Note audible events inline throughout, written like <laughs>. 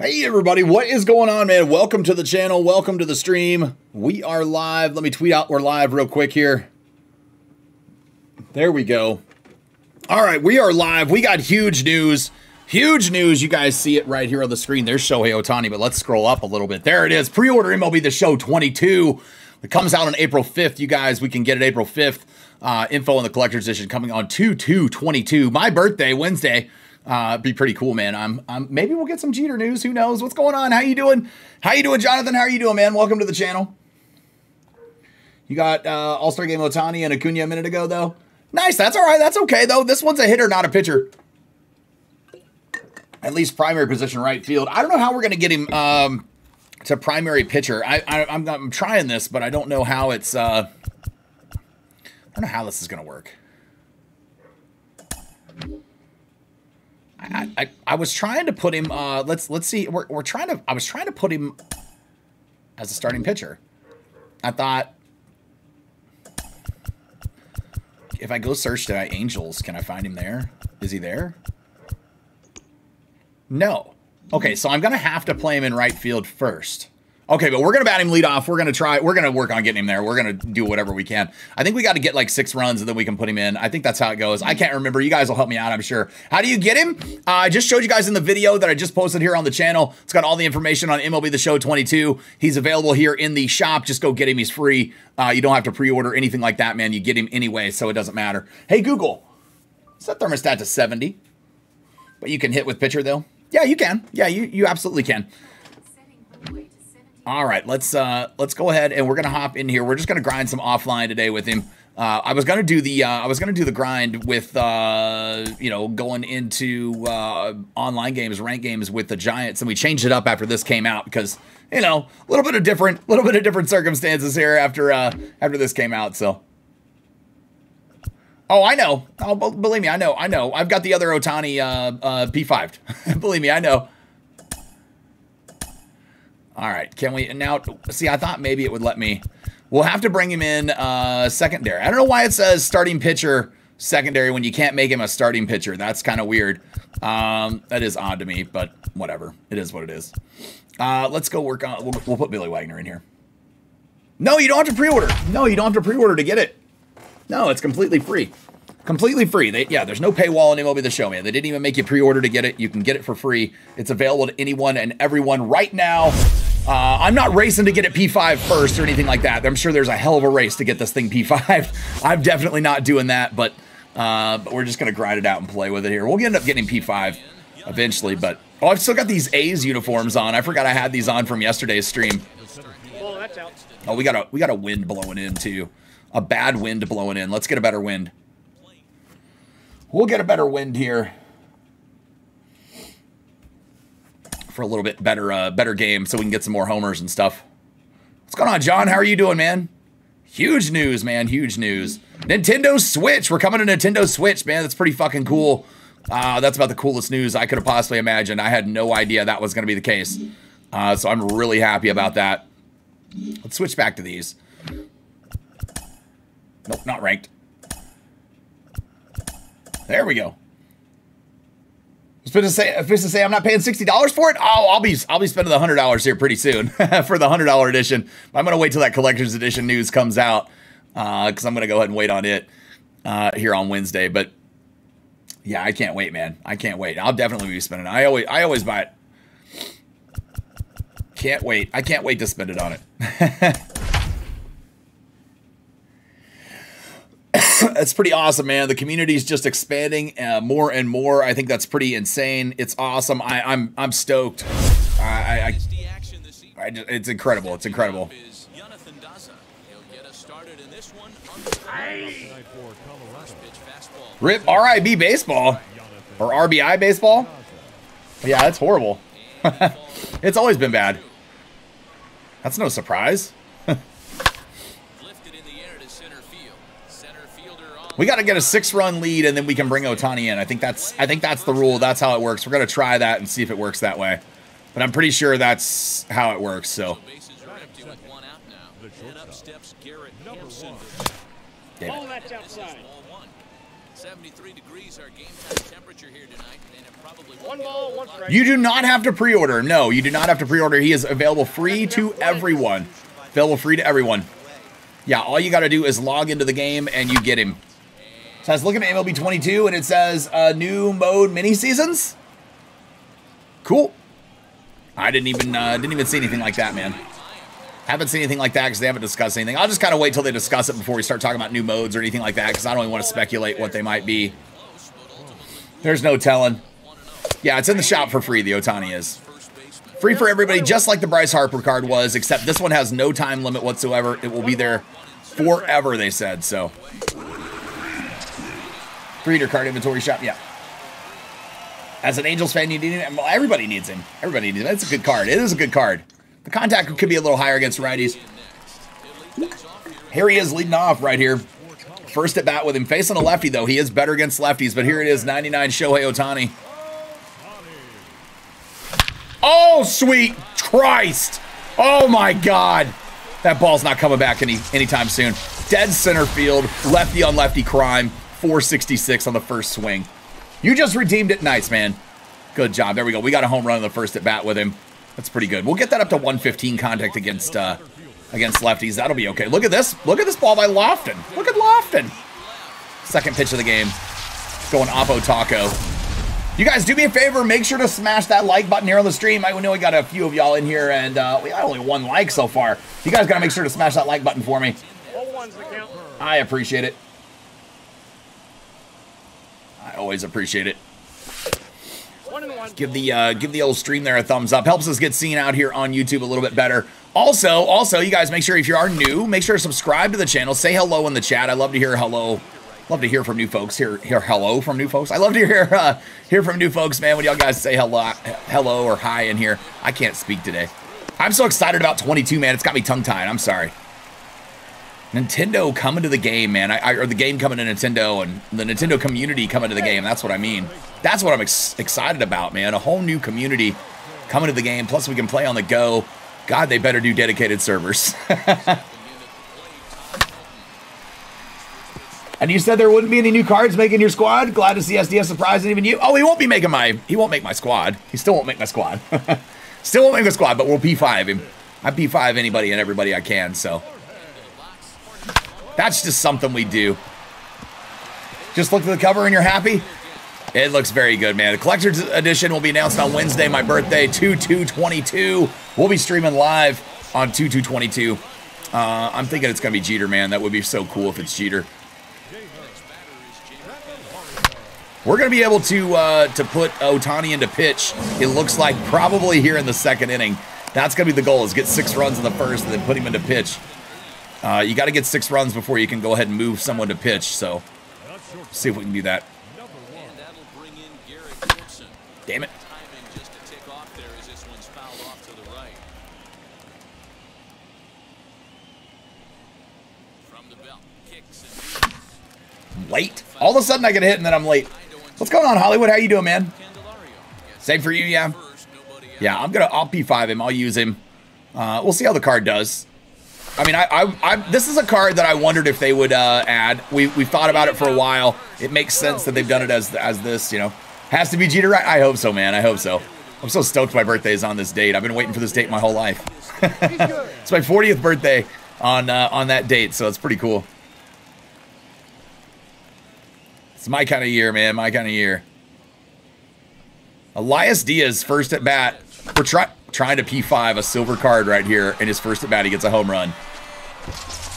Hey everybody, what is going on, man? Welcome to the channel. Welcome to the stream. We are live. Let me tweet out we're live real quick here. There we go. All right, we are live. We got huge news. Huge news. You guys see it right here on the screen. There's Shohei Ohtani, but let's scroll up a little bit. There it is. Pre-order MLB The Show 22. It comes out on April 5th. You guys, we can get it April 5th. Uh, info on the collector's edition coming on 2-2-22. My birthday, Wednesday. Uh, be pretty cool, man. I'm, I'm, maybe we'll get some Jeter news. Who knows? What's going on? How you doing? How you doing, Jonathan? How are you doing, man? Welcome to the channel. You got uh, All Star Game Ohtani and Acuna a minute ago, though. Nice. That's all right. That's okay, though. This one's a hitter, not a pitcher. At least primary position right field. I don't know how we're going to get him um, to primary pitcher. I, I, I'm, I'm trying this, but I don't know how it's. Uh, I don't know how this is going to work. I, I, I was trying to put him. Uh, let's let's see. We're, we're trying to. I was trying to put him as a starting pitcher. I thought if I go search to Angels, can I find him there? Is he there? No. Okay, so I'm gonna have to play him in right field first. Okay, but we're gonna bat him lead off. We're gonna try. We're gonna work on getting him there. We're gonna do whatever we can. I think we got to get like six runs and then we can put him in. I think that's how it goes. I can't remember. You guys will help me out. I'm sure. How do you get him? Uh, I just showed you guys in the video that I just posted here on the channel. It's got all the information on MLB The Show 22. He's available here in the shop. Just go get him. He's free. Uh, you don't have to pre-order anything like that, man. You get him anyway, so it doesn't matter. Hey Google, set thermostat to 70. But you can hit with pitcher though. Yeah, you can. Yeah, you you absolutely can. All right, let's uh, let's go ahead and we're gonna hop in here. We're just gonna grind some offline today with him. Uh, I was gonna do the uh, I was gonna do the grind with uh, you know going into uh, online games, rank games with the Giants, and we changed it up after this came out because you know a little bit of different, a little bit of different circumstances here after uh, after this came out. So. Oh, I know. Oh, believe me, I know. I know. I've got the other Ohtani uh, uh, P5. <laughs> believe me, I know. All right, can we now see? I thought maybe it would let me. We'll have to bring him in uh, secondary. I don't know why it says starting pitcher secondary when you can't make him a starting pitcher. That's kind of weird. Um, that is odd to me, but whatever. It is what it is. Uh, let's go work on. We'll, we'll put Billy Wagner in here. No, you don't have to pre-order. No, you don't have to pre-order to get it. No, it's completely free. Completely free. They, yeah, there's no paywall in MLB The Show, man. They didn't even make you pre-order to get it. You can get it for free. It's available to anyone and everyone right now. Uh, I'm not racing to get it P5 first or anything like that. I'm sure there's a hell of a race to get this thing P5. <laughs> I'm definitely not doing that, but, uh, but we're just going to grind it out and play with it here. We'll end up getting P5 eventually, but oh, I've still got these A's uniforms on. I forgot I had these on from yesterday's stream. Oh, we got a we got a wind blowing in too. A bad wind blowing in. Let's get a better wind. We'll get a better wind here. For a little bit better uh, better game so we can get some more homers and stuff. What's going on, John? How are you doing, man? Huge news, man. Huge news. Nintendo Switch. We're coming to Nintendo Switch, man. That's pretty fucking cool. Uh, that's about the coolest news I could have possibly imagined. I had no idea that was going to be the case. Uh, so I'm really happy about that. Let's switch back to these. Nope, not ranked. There we go supposed to say, supposed to say I'm not paying sixty dollars for it. Oh, I'll be I'll be spending the hundred dollars here pretty soon <laughs> for the hundred dollar edition. I'm gonna wait till that collector's edition news comes out because uh, I'm gonna go ahead and wait on it uh, here on Wednesday. But yeah, I can't wait, man. I can't wait. I'll definitely be spending. I always I always buy it. Can't wait. I can't wait to spend it on it. <laughs> <laughs> that's pretty awesome, man. The community is just expanding uh, more and more. I think that's pretty insane. It's awesome. I, am I'm, I'm stoked. I, I, I, just, it's incredible. It's incredible. Rip RIB baseball or RBI baseball. Yeah, that's horrible. <laughs> it's always been bad. That's no surprise. We got to get a six-run lead, and then we can bring Ohtani in. I think that's I think that's the rule. That's how it works. We're gonna try that and see if it works that way. But I'm pretty sure that's how it works. So. Damn 73 degrees our game time temperature here tonight, and it probably One ball, one strike. You do not have to pre-order. No, you do not have to pre-order. He is available free to everyone. Available free to everyone. Yeah, all you got to do is log into the game and you get him. So I was looking at MLB 22 and it says uh, new mode mini seasons. Cool. I didn't even uh, didn't even see anything like that, man. Haven't seen anything like that because they haven't discussed anything. I'll just kind of wait till they discuss it before we start talking about new modes or anything like that because I don't even want to speculate what they might be. There's no telling. Yeah, it's in the shop for free. The Ohtani is free for everybody, just like the Bryce Harper card was, except this one has no time limit whatsoever. It will be there forever. They said so. Your card inventory shop. Yeah. As an Angels fan, you need him. Well, everybody needs him. Everybody needs him. It's a good card. It is a good card. The contact could be a little higher against righties. Here he is leading off right here. First at bat with him. Facing a lefty, though. He is better against lefties, but here it is 99 Shohei Ohtani. Oh, sweet Christ. Oh, my God. That ball's not coming back any anytime soon. Dead center field, lefty on lefty crime, 466 on the first swing. You just redeemed it. Nice, man. Good job. There we go. We got a home run on the first at bat with him. That's pretty good. We'll get that up to 115 contact against uh, against lefties. That'll be okay. Look at this. Look at this ball by Lofton. Look at Lofton. Second pitch of the game. Going Oppo Taco. You guys do me a favor. Make sure to smash that like button here on the stream. I know we got a few of y'all in here, and uh, we got only one like so far. You guys got to make sure to smash that like button for me. All ones the count. I appreciate it. I always appreciate it. Give the uh, give the old stream there a thumbs up. Helps us get seen out here on YouTube a little bit better. Also, also, you guys make sure if you are new, make sure to subscribe to the channel. Say hello in the chat. I love to hear hello. Love to hear from new folks. Hear hear hello from new folks. I love to hear uh, hear from new folks, man. When y'all guys say hello, hello or hi in here. I can't speak today. I'm so excited about 22, man. It's got me tongue tied. I'm sorry. Nintendo coming to the game, man. I, I, or the game coming to Nintendo and the Nintendo community coming to the game. That's what I mean. That's what I'm ex excited about, man. A whole new community coming to the game. Plus, we can play on the go. God, they better do dedicated servers. <laughs> and you said there wouldn't be any new cards making your squad. Glad to see SDS surprising even you. Oh, he won't be making my. He won't make my squad. He still won't make my squad. <laughs> still won't make my squad, but we'll P5 him. I P5 anybody and everybody I can. So. That's just something we do. Just look at the cover and you're happy? It looks very good, man. The collector's edition will be announced on Wednesday, my birthday, 2-2-22. We'll be streaming live on 2-2-22. Uh, I'm thinking it's going to be Jeter, man. That would be so cool if it's Jeter. We're going to be able to uh, to put Ohtani into pitch, it looks like probably here in the second inning. That's going to be the goal, is get six runs in the first and then put him into pitch. Uh, you got to get six runs before you can go ahead and move someone to pitch. So, see if we can do that. Damn it. Late. All of a sudden I get hit and then I'm late. What's going on, Hollywood? How you doing, man? Same for you, yeah. Yeah, I'm gonna. I'll P5 him. I'll use him. Uh, we'll see how the card does. I mean, I, I, I, this is a card that I wondered if they would uh, add. We we thought about it for a while. It makes sense that they've done it as as this. You know, has to be Jeter. Right? I hope so, man. I hope so. I'm so stoked my birthday is on this date. I've been waiting for this date my whole life. <laughs> it's my 40th birthday on uh, on that date, so it's pretty cool. It's my kind of year, man. My kind of year. Elias Diaz first at bat. We're trying trying to P5 a silver card right here in his first at bat. He gets a home run.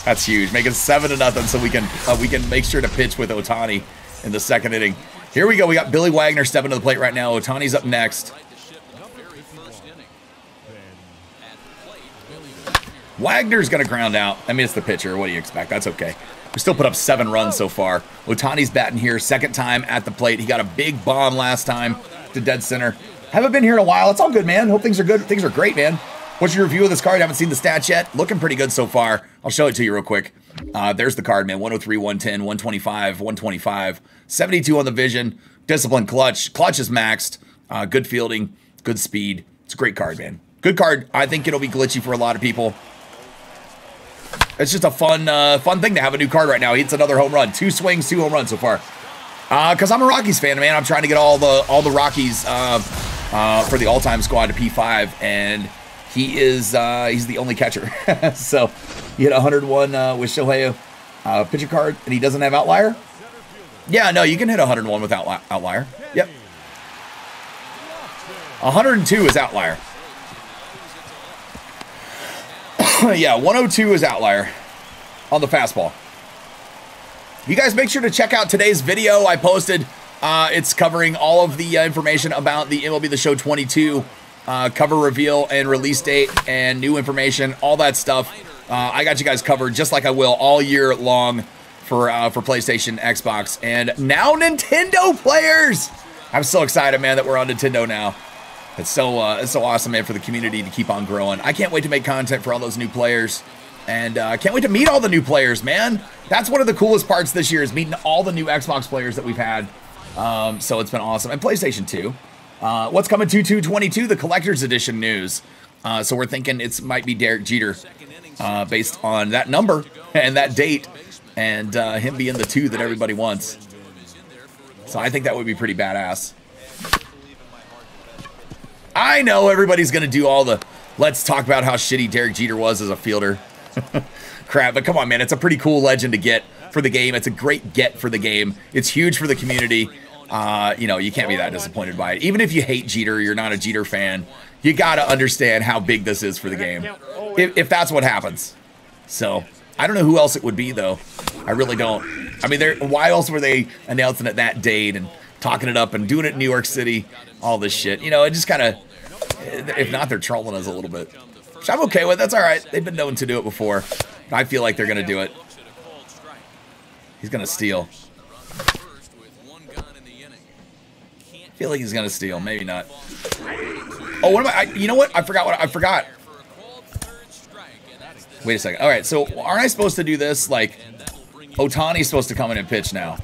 That's huge. Making seven to nothing, so we can uh, we can make sure to pitch with Ohtani in the second inning. Here we go. We got Billy Wagner stepping to the plate right now. Ohtani's up next. Wagner's going to ground out. I mean, it's the pitcher. What do you expect? That's okay. We still put up seven runs so far. Ohtani's batting here, second time at the plate. He got a big bomb last time to dead center. Haven't been here in a while. It's all good, man. Hope things are good. Things are great, man. What's your review of this card? Haven't seen the stats yet. Looking pretty good so far. I'll show it to you real quick. Uh, there's the card, man. 103, 110, 125, 125, 72 on the vision. Discipline clutch. Clutch is maxed. Uh, good fielding, good speed. It's a great card, man. Good card. I think it'll be glitchy for a lot of people. It's just a fun, uh, fun thing to have a new card right now. He hits another home run. Two swings, two home runs so far. Because I'm a Rockies fan, man. I'm trying to get all the all the Rockies uh, for the all-time squad to P5, and he is uh, he's the only catcher. <laughs> so he hit 101 uh, with Shohei uh, pitcher card, and he doesn't have outlier. Yeah, no, you can hit 101 without outli- outlier. Yep. 102 is outlier. <coughs> yeah, 102 is outlier on the fastball. You guys make sure to check out today's video I posted. Uh, it's covering all of the uh, information about the MLB The Show 22 uh, cover reveal and release date and new information, all that stuff. Uh, I got you guys covered just like I will all year long for uh, for PlayStation, Xbox, and now Nintendo players. I'm so excited, man, that we're on Nintendo now. It's so uh, it's so awesome, man, for the community to keep on growing. I can't wait to make content for all those new players, and I uh, can't wait to meet all the new players, man. That's one of the coolest parts this year is meeting all the new Xbox players that we've had. Um, so it's been awesome, and PlayStation 2. Uh, what's coming to 222? The collector's edition news. Uh, so we're thinking it might be Derek Jeter, uh, based on that number <laughs> and that date, and uh, him being the two that everybody wants. So I think that would be pretty badass. I know everybody's going to do all the let's talk about how shitty Derek Jeter was as a fielder. <laughs> Crap, but come on, man. It's a pretty cool legend to get for the game. It's a great get for the game. It's huge for the community. Uh, you know, you can't be that disappointed by it. Even if you hate Jeter, you're not a Jeter fan, you got to understand how big this is for the game. If, if that's what happens. So, I don't know who else it would be, though. I really don't. I mean, why else were they announcing it that date and talking it up and doing it in New York City? All this shit. You know, it just kind of, if not, they're trolling us a little bit. Which I'm okay with. That's all right. They've been known to do it before. I feel like they're going to do it. He's going to steal. I feel like he's going to steal. Maybe not. Oh, what am I, I? You know what? I forgot what I forgot. Wait a second. All right, so aren't I supposed to do this? Like, Ohtani's supposed to come in and pitch now.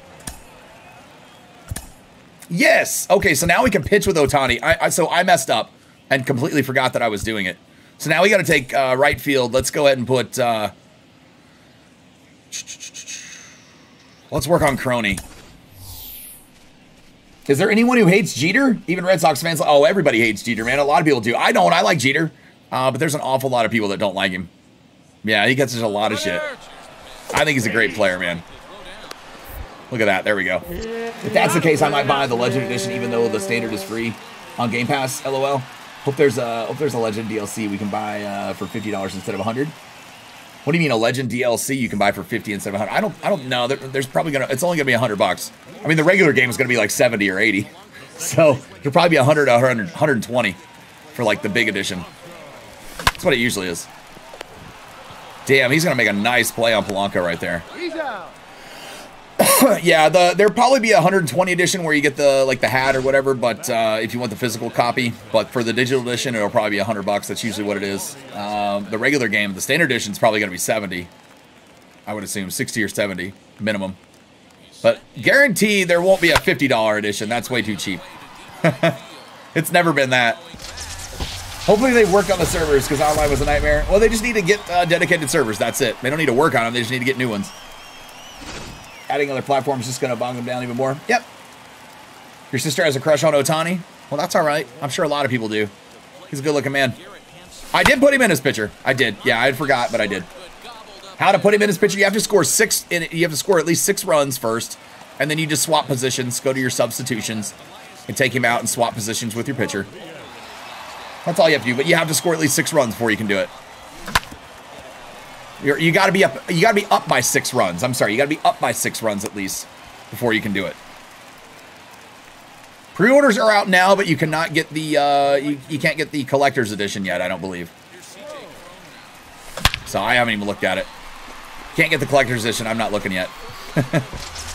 Yes. Okay, so now we can pitch with Ohtani. I, I so I messed up and completely forgot that I was doing it. So now we got to take uh, right field. Let's go ahead and put. Uh, let's work on Crony. Is there anyone who hates Jeter? Even Red Sox fans? Oh, everybody hates Jeter, man. A lot of people do. I don't. I like Jeter, uh, but there's an awful lot of people that don't like him. Yeah, he gets a lot of shit. I think he's a great player, man. Look at that. There we go. If that's the case, I might buy the Legend Edition, even though the standard is free on Game Pass. LOL. Hope there's a hope there's a Legend DLC we can buy uh, for fifty dollars instead of hundred. What do you mean a Legend DLC you can buy for fifty instead of hundred? I don't I don't know. There, there's probably gonna it's only gonna be hundred bucks. I mean the regular game is gonna be like seventy or eighty, <laughs> so it'll probably be 100, 100 120 for like the big edition. That's what it usually is. Damn, he's gonna make a nice play on Polanco right there. <laughs> yeah, the there'll probably be a 120 edition where you get the like the hat or whatever, but uh, if you want the physical copy, but for the digital edition, it'll probably be 100 bucks. That's usually what it is. Um, the regular game, the standard edition is probably going to be 70. I would assume 60 or 70 minimum. But guarantee there won't be a $50 edition. That's way too cheap. <laughs> it's never been that. Hopefully they work on the servers because online was a nightmare. Well, they just need to get uh, dedicated servers. That's it. They don't need to work on them. They just need to get new ones. Adding other platforms is just going to bog them down even more. Yep. Your sister has a crush on Ohtani? Well, that's all right. I'm sure a lot of people do. He's a good-looking man. I did put him in his pitcher. I did. Yeah, I forgot, but I did. How to put him in his pitcher? You have to score six. In, you have to score at least six runs first, and then you just swap positions. Go to your substitutions, and take him out and swap positions with your pitcher. That's all you have to do. But you have to score at least six runs before you can do it. You're, you got to be up. You got to be up by six runs. I'm sorry. You got to be up by six runs at least before you can do it. Pre-orders are out now, but you cannot get the. Uh, you, you can't get the collector's edition yet. I don't believe. So I haven't even looked at it. Can't get the collector's edition. I'm not looking yet. <laughs>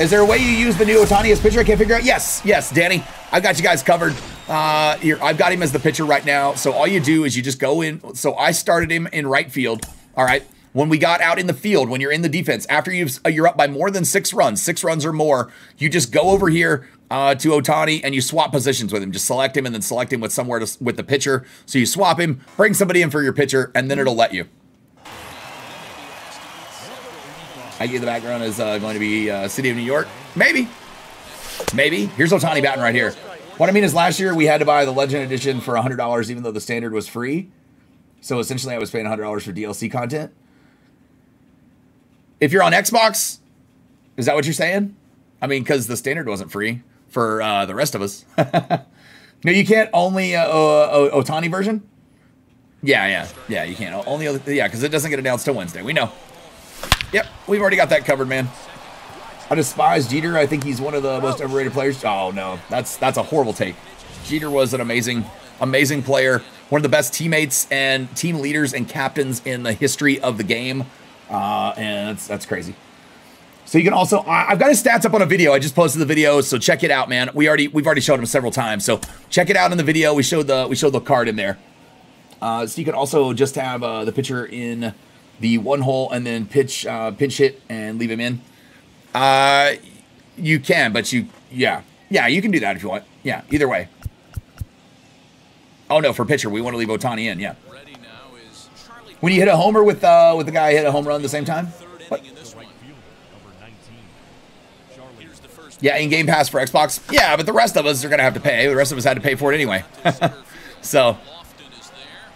Is there a way you use the new Ohtani as pitcher? I can't figure out. Yes, yes, Danny. I've got you guys covered. Uh, here, I've got him as the pitcher right now. So all you do is you just go in. So I started him in right field. All right. When we got out in the field, when you're in the defense, after you've uh, you're up by more than six runs, six runs or more, you just go over here uh, to Otani and you swap positions with him. Just select him and then select him with somewhere to, with the pitcher. So you swap him, bring somebody in for your pitcher, and then it'll let you. I get the background is uh, going to be uh, City of New York. Maybe. Maybe. Here's Ohtani batting right here. What I mean is last year we had to buy the Legend Edition for $100 even though the standard was free. So essentially I was paying $100 for DLC content. If you're on Xbox, is that what you're saying? I mean, because the standard wasn't free for uh, the rest of us. <laughs> no, you can't only uh, Ohtani version. Yeah, yeah, yeah. You can't only yeah because it doesn't get announced till Wednesday. We know. Yep, we've already got that covered, man. I despise Jeter. I think he's one of the most overrated players. Oh no, that's that's a horrible take. Jeter was an amazing, amazing player. One of the best teammates and team leaders and captains in the history of the game. Uh, and that's that's crazy. So you can also I've got his stats up on a video. I just posted the video, so check it out, man. We already we've already showed him several times, so check it out in the video. We showed the we showed the card in there. Uh, so you can also just have uh, the pitcher in the one hole and then pitch uh, pinch hit and leave him in. Uh, you can, but you yeah yeah you can do that if you want. Yeah, either way. Oh no, for pitcher we want to leave Ohtani in. Yeah. When you hit a homer with uh with the guy hit a home run the same time. What? Yeah, in Game Pass for Xbox. Yeah, but the rest of us are gonna have to pay. The rest of us had to pay for it anyway. <laughs> so Lofton is there.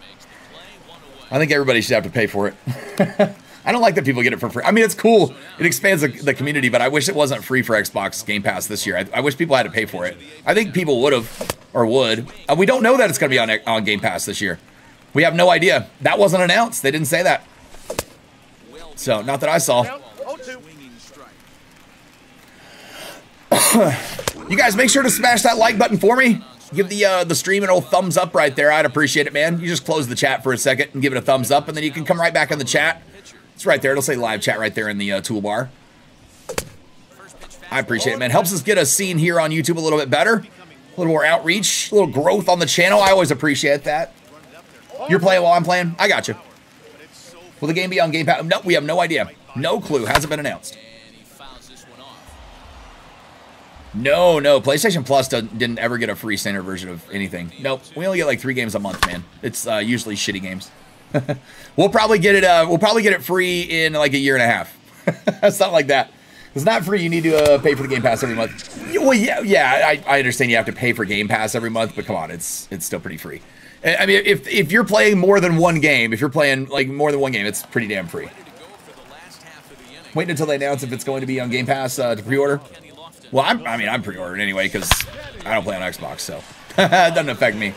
Makes the play one away. I think everybody should have to pay for it. <laughs> I don't like that people get it for free. I mean, it's cool. It expands the, the community, but I wish it wasn't free for Xbox Game Pass this year. I, I wish people had to pay for it. I think people would have or would. And we don't know that it's going to be on on Game Pass this year. We have no idea. That wasn't announced. They didn't say that. So, not that I saw. <coughs> You guys make sure to smash that like button for me. Give the uh, the stream an old thumbs up right there. I'd appreciate it, man. You just close the chat for a second and give it a thumbs up, and then you can come right back in the chat. It's right there. It'll say live chat right there in the uh, toolbar. I appreciate it, man. Helps us get us seen here on YouTube a little bit better. A little more outreach, a little growth on the channel. I always appreciate that. You're playing while I'm playing? I got you. Will the game be on Game Pass? No, we have no idea. No clue. Hasn't been announced. No, no. PlayStation Plus didn't ever get a free standard version of anything. Nope. We only get like three games a month, man. It's uh, usually shitty games. <laughs> we'll probably get it. Uh, we'll probably get it free in like a year and a half. <laughs> Something like that. It's not free. You need to uh, pay for the Game Pass every month. Yeah, Well, yeah, yeah. I, I understand you have to pay for Game Pass every month, but come on, it's it's still pretty free. I mean, if if you're playing more than one game, if you're playing like more than one game, it's pretty damn free. To go for the last half of the inning. Waiting until they announce if it's going to be on Game Pass uh, to pre-order. Well, I'm, I mean, I'm pre-ordering anyway because I don't play on Xbox, so <laughs> it doesn't affect me.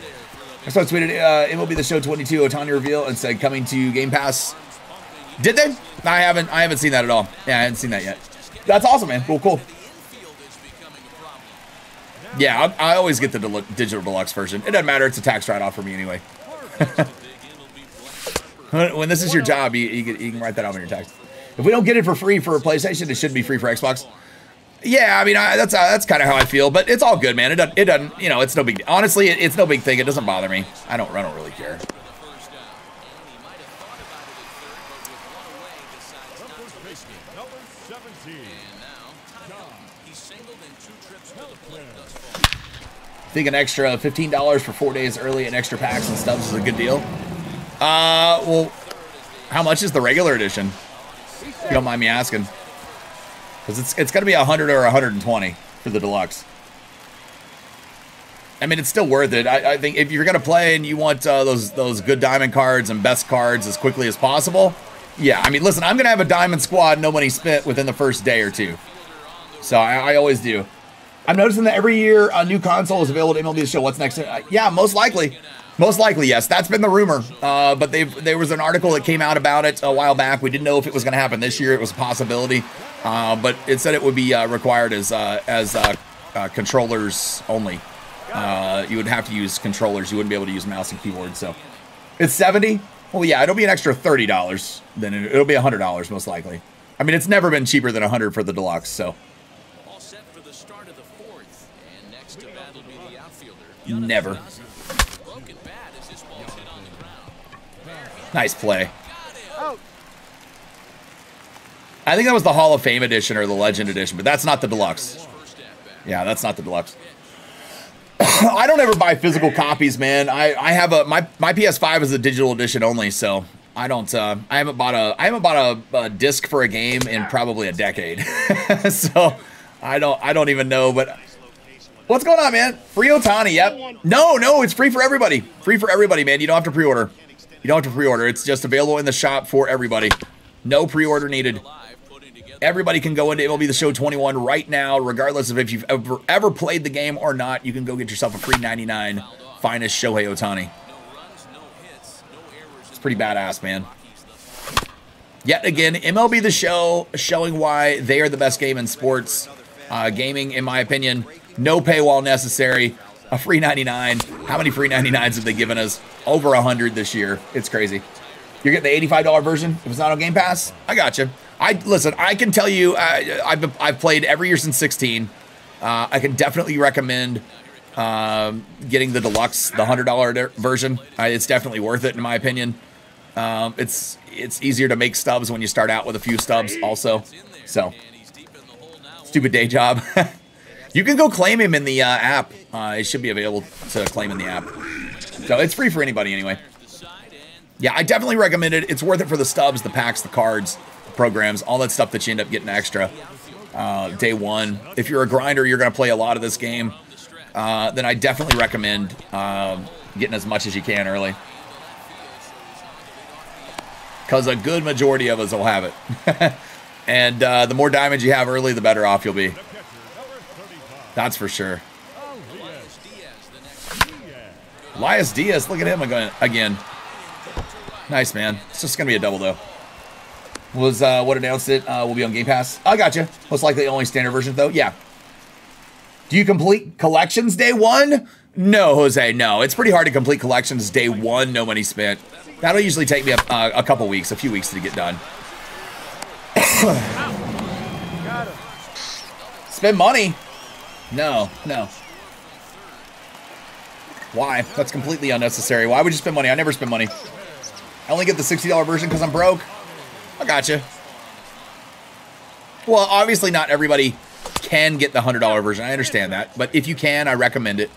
I saw tweeted uh, be The Show 22 Ohtani reveal and said coming to Game Pass. Did they? I haven't. I haven't seen that at all. Yeah, I haven't seen that yet. That's awesome, man. Cool, cool. Yeah, I, I always get the del- digital deluxe version. It doesn't matter. It's a tax write-off for me anyway. <laughs> when when this is your job, you, you, can, you can write that off on your tax. If we don't get it for free for a PlayStation, it should be free for Xbox. Yeah, I mean I, that's uh, that's kind of how I feel, but it's all good, man. It doesn't, it doesn't, you know, it's no big. Honestly, it, it's no big thing. It doesn't bother me. I don't, I don't really care. For the first out. And he might have thought about it at third, but with one away, decides not to risk it. Number 17. And now, Todd Helton. He's singled in two trips to the plate thus far. think an extra fifteen dollars for four days early and extra packs and stuff is a good deal. Uh, well, how much is the regular edition? You don't mind me asking, because it's it's gonna be a hundred or a hundred and twenty for the deluxe. I mean, it's still worth it. I, I think if you're gonna play and you want uh, those those good diamond cards and best cards as quickly as possible, yeah. I mean, listen, I'm gonna have a diamond squad, no money spent within the first day or two. So I, I always do. I'm noticing that every year a new console is available to MLB The Show. What's next? Uh, yeah, most likely. Most likely, yes. That's been the rumor. Uh, but they've, there was an article that came out about it a while back. We didn't know if it was going to happen this year. It was a possibility. Uh, but it said it would be uh, required as uh, as uh, uh, controllers only. Uh, you would have to use controllers. You wouldn't be able to use mouse and keyboard. So it's 70. Well, yeah, it'll be an extra $30. Then it- it'll be $100 most likely. I mean, it's never been cheaper than 100 for the deluxe. So All set for the start of the fourth. And next to will be the outfielder. Never. Jonathan Ozzie. Broken bat as this ball's hit on the ground. nice play. Out. I think that was the Hall of Fame edition or the Legend edition, but that's not the deluxe. Yeah, that's not the deluxe. <coughs> I don't ever buy physical copies, man. I, I have a my my PS5 is a digital edition only, so I don't. Uh, I haven't bought a. I haven't bought a, a disc for a game in probably a decade. <laughs> so I don't. I don't even know. But what's going on, man? Free Ohtani. Yep. No, no, it's free for everybody. Free for everybody, man. You don't have to pre-order. You don't have to pre-order. It's just available in the shop for everybody. No pre-order needed. Everybody can go into MLB The Show 21 right now, regardless of if you've ever ever played the game or not. You can go get yourself a free 99 finest Shohei Ohtani. It's pretty badass, man. Yet again, MLB The Show showing why they are the best game in sports uh, gaming, in my opinion. No paywall necessary. A free 99. How many free 99s have they given us? Over 100 this year. It's crazy. You're getting the $85 version if it's not on Game Pass? I got you. I listen. I can tell you, uh, I've I've played every year since 16. Uh, I can definitely recommend um, getting the deluxe, the hundred dollar version. Uh, it's definitely worth it in my opinion. Um, it's it's easier to make stubs when you start out with a few stubs, also. So stupid day job. <laughs> you can go claim him in the uh, app. Uh, it should be available to claim in the app. So it's free for anybody anyway. Yeah, I definitely recommend it. It's worth it for the stubs, the packs, the cards, the programs, all that stuff that you end up getting extra. Uh, day one. If you're a grinder, you're going to play a lot of this game. Uh, then I definitely recommend um, getting as much as you can early. Because a good majority of us will have it. <laughs> and uh, the more diamonds you have early, the better off you'll be. That's for sure. Elias Diaz, look at him again. Nice, man. It's just going to be a double, though. Was uh, what announced it uh, will be on Game Pass. I got you. Most likely only standard version, though. Yeah. Do you complete collections day one? No, Jose, no. It's pretty hard to complete collections day one, no money spent. That'll usually take me a, uh, a couple weeks, a few weeks to get done. <coughs> Spend money? No, no. Why? That's completely unnecessary. Why would you spend money? I never spend money. I only get the $60 version because I'm broke. I gotcha. Well, obviously not everybody can get the $100 version. I understand that. But if you can, I recommend it.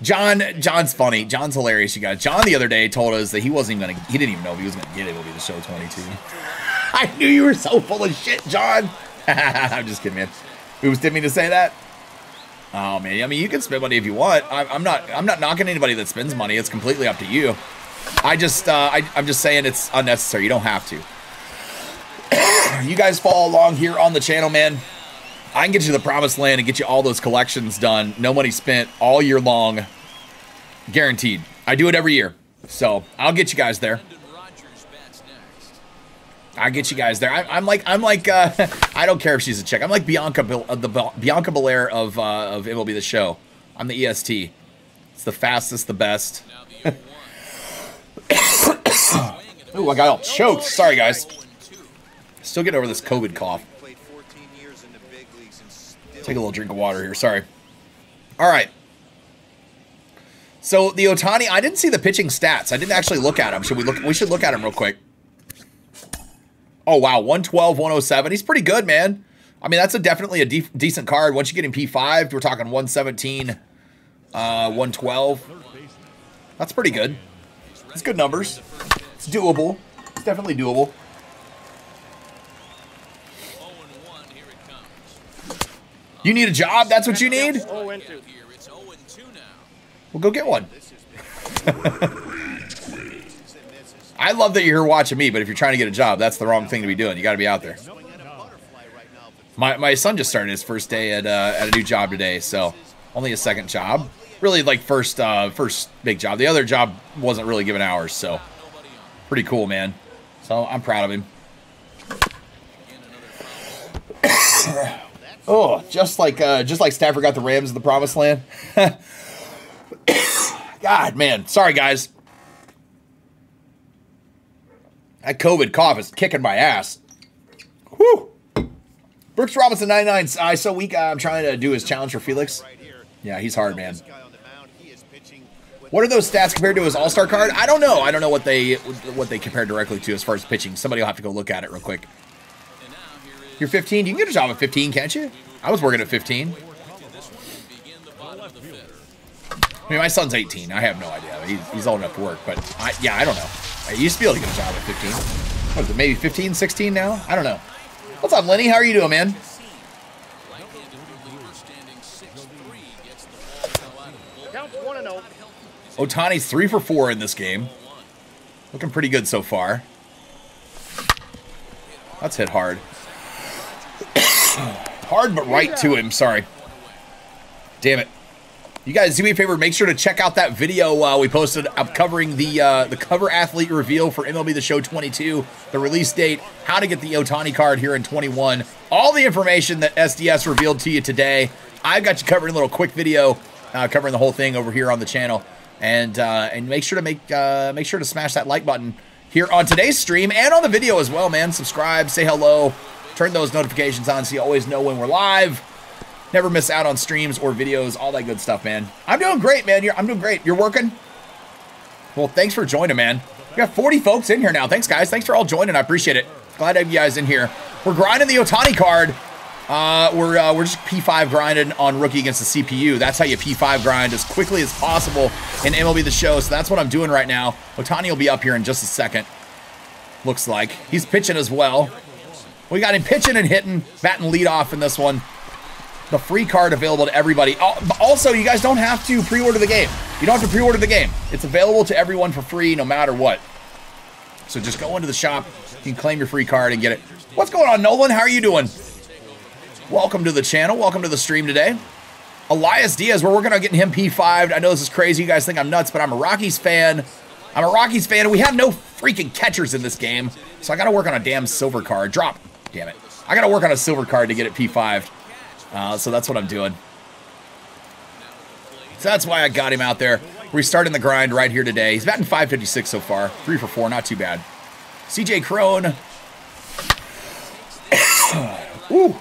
John, John's funny. John's hilarious, you guys. John the other day told us that he wasn't even gonna. He didn't even know if he was gonna get it. It'll be the show 22. <laughs> I knew you were so full of shit, John. <laughs> I'm just kidding, man. Who was didn't mean to say that? Oh man, I mean you can spend money if you want. I'm, I'm not. I'm not knocking anybody that spends money. It's completely up to you. I just. Uh, I, I'm just saying it's unnecessary. You don't have to. <coughs> you guys follow along here on the channel, man. I can get you to the promised land and get you all those collections done. No money spent all year long. Guaranteed. I do it every year. So I'll get you guys there. I get you guys there. I, I'm like I'm like uh, <laughs> I don't care if she's a chick. I'm like Bianca uh, the Bianca Belair of uh, of MLB the Show. I'm the EST. It's the fastest, the best. Now the 0 1. <coughs> Ooh, I got all choked. Sorry, guys. Still getting over this COVID cough. Played 14 years in the big leagues and still Take a little drink of water here. Sorry. All right. So the Ohtani, I didn't see the pitching stats. I didn't actually look at him. Should we look? We should look at him real quick. Oh wow, 112, 107. He's pretty good, man. I mean, that's a definitely a de- decent card. Once you get in P5, we're talking 117, uh, 112. That's pretty good. It's good numbers. It's doable. It's definitely doable. 0 1. Here it comes. You need a job? That's what you need? Into. It's 0 2 now. Well, go get one. <laughs> I love that you're here watching me, but if you're trying to get a job, that's the wrong thing to be doing. You got to be out there. My, my son just started his first day at uh, at a new job today, so only a second job. Really, like first uh, first big job. The other job wasn't really given hours, so pretty cool, man. So I'm proud of him. <coughs> oh, just like uh, just like Stafford got the Rams in the promised land. <coughs> God, man. Sorry, guys. That COVID cough is kicking my ass. Whew. Brooks Robinson 99. I so weak. I'm trying to do his challenge for Felix. Yeah, he's hard, man. This guy on the mound, he is pitching with What are those stats compared to his All Star card? I don't know. I don't know what they what they compare directly to as far as pitching. Somebody will have to go look at it real quick. You're 15. You can get a job at 15, can't you? I was working at 15. this one to begin the bottom of the fifth. I mean, my son's 18. I have no idea. He's, he's old enough to work, but I, yeah, I don't know. I used to be able to get a job at 15. What is it, maybe 15, 16 now? I don't know. What's up, Lenny? How are you doing, man? Right-handed reliever standing 6'3" gets the ball foul out of the bullpen. Count one and oh. Ohtani's three for four in this game. Looking pretty good so far. That's hit hard. <coughs> hard, but right to him. Sorry. Damn it. You guys do me a favor. Make sure to check out that video uh, we posted up covering the uh, the cover athlete reveal for MLB The Show 22, the release date, how to get the Ohtani card here in 21, all the information that SDS revealed to you today. I've got you covered in a little quick video uh, covering the whole thing over here on the channel, and uh, and make sure to make uh, make sure to smash that like button here on today's stream and on the video as well, man. Subscribe, say hello, turn those notifications on so you always know when we're live. Never miss out on streams or videos, all that good stuff, man. I'm doing great, man. You're, I'm doing great. You're working? Well, thanks for joining, man. We got 40 folks in here now. Thanks, guys. Thanks for all joining. I appreciate it. Glad to have you guys in here. We're grinding the Ohtani card. Uh, we're uh, we're just P5 grinding on rookie against the CPU. That's how you P5 grind as quickly as possible in MLB The Show. So that's what I'm doing right now. Ohtani will be up here in just a second. Looks like he's pitching as well. We got him pitching and hitting, batting lead off in this one the free card available to everybody. Also, you guys don't have to pre-order the game. You don't have to pre-order the game. It's available to everyone for free, no matter what. So just go into the shop. You can claim your free card and get it. What's going on, Nolan? How are you doing? Welcome to the channel. Welcome to the stream today. Elias Diaz, where we're working on getting him P5'd. I know this is crazy. You guys think I'm nuts, but I'm a Rockies fan. I'm a Rockies fan, and we have no freaking catchers in this game. So I got to work on a damn silver card. Drop. Damn it. I got to work on a silver card to get it P5'd. Uh, so that's what I'm doing. So that's why I got him out there. We're starting the grind right here today. He's batting 556 so far. Three for four, not too bad. CJ Cron. <coughs> Ooh.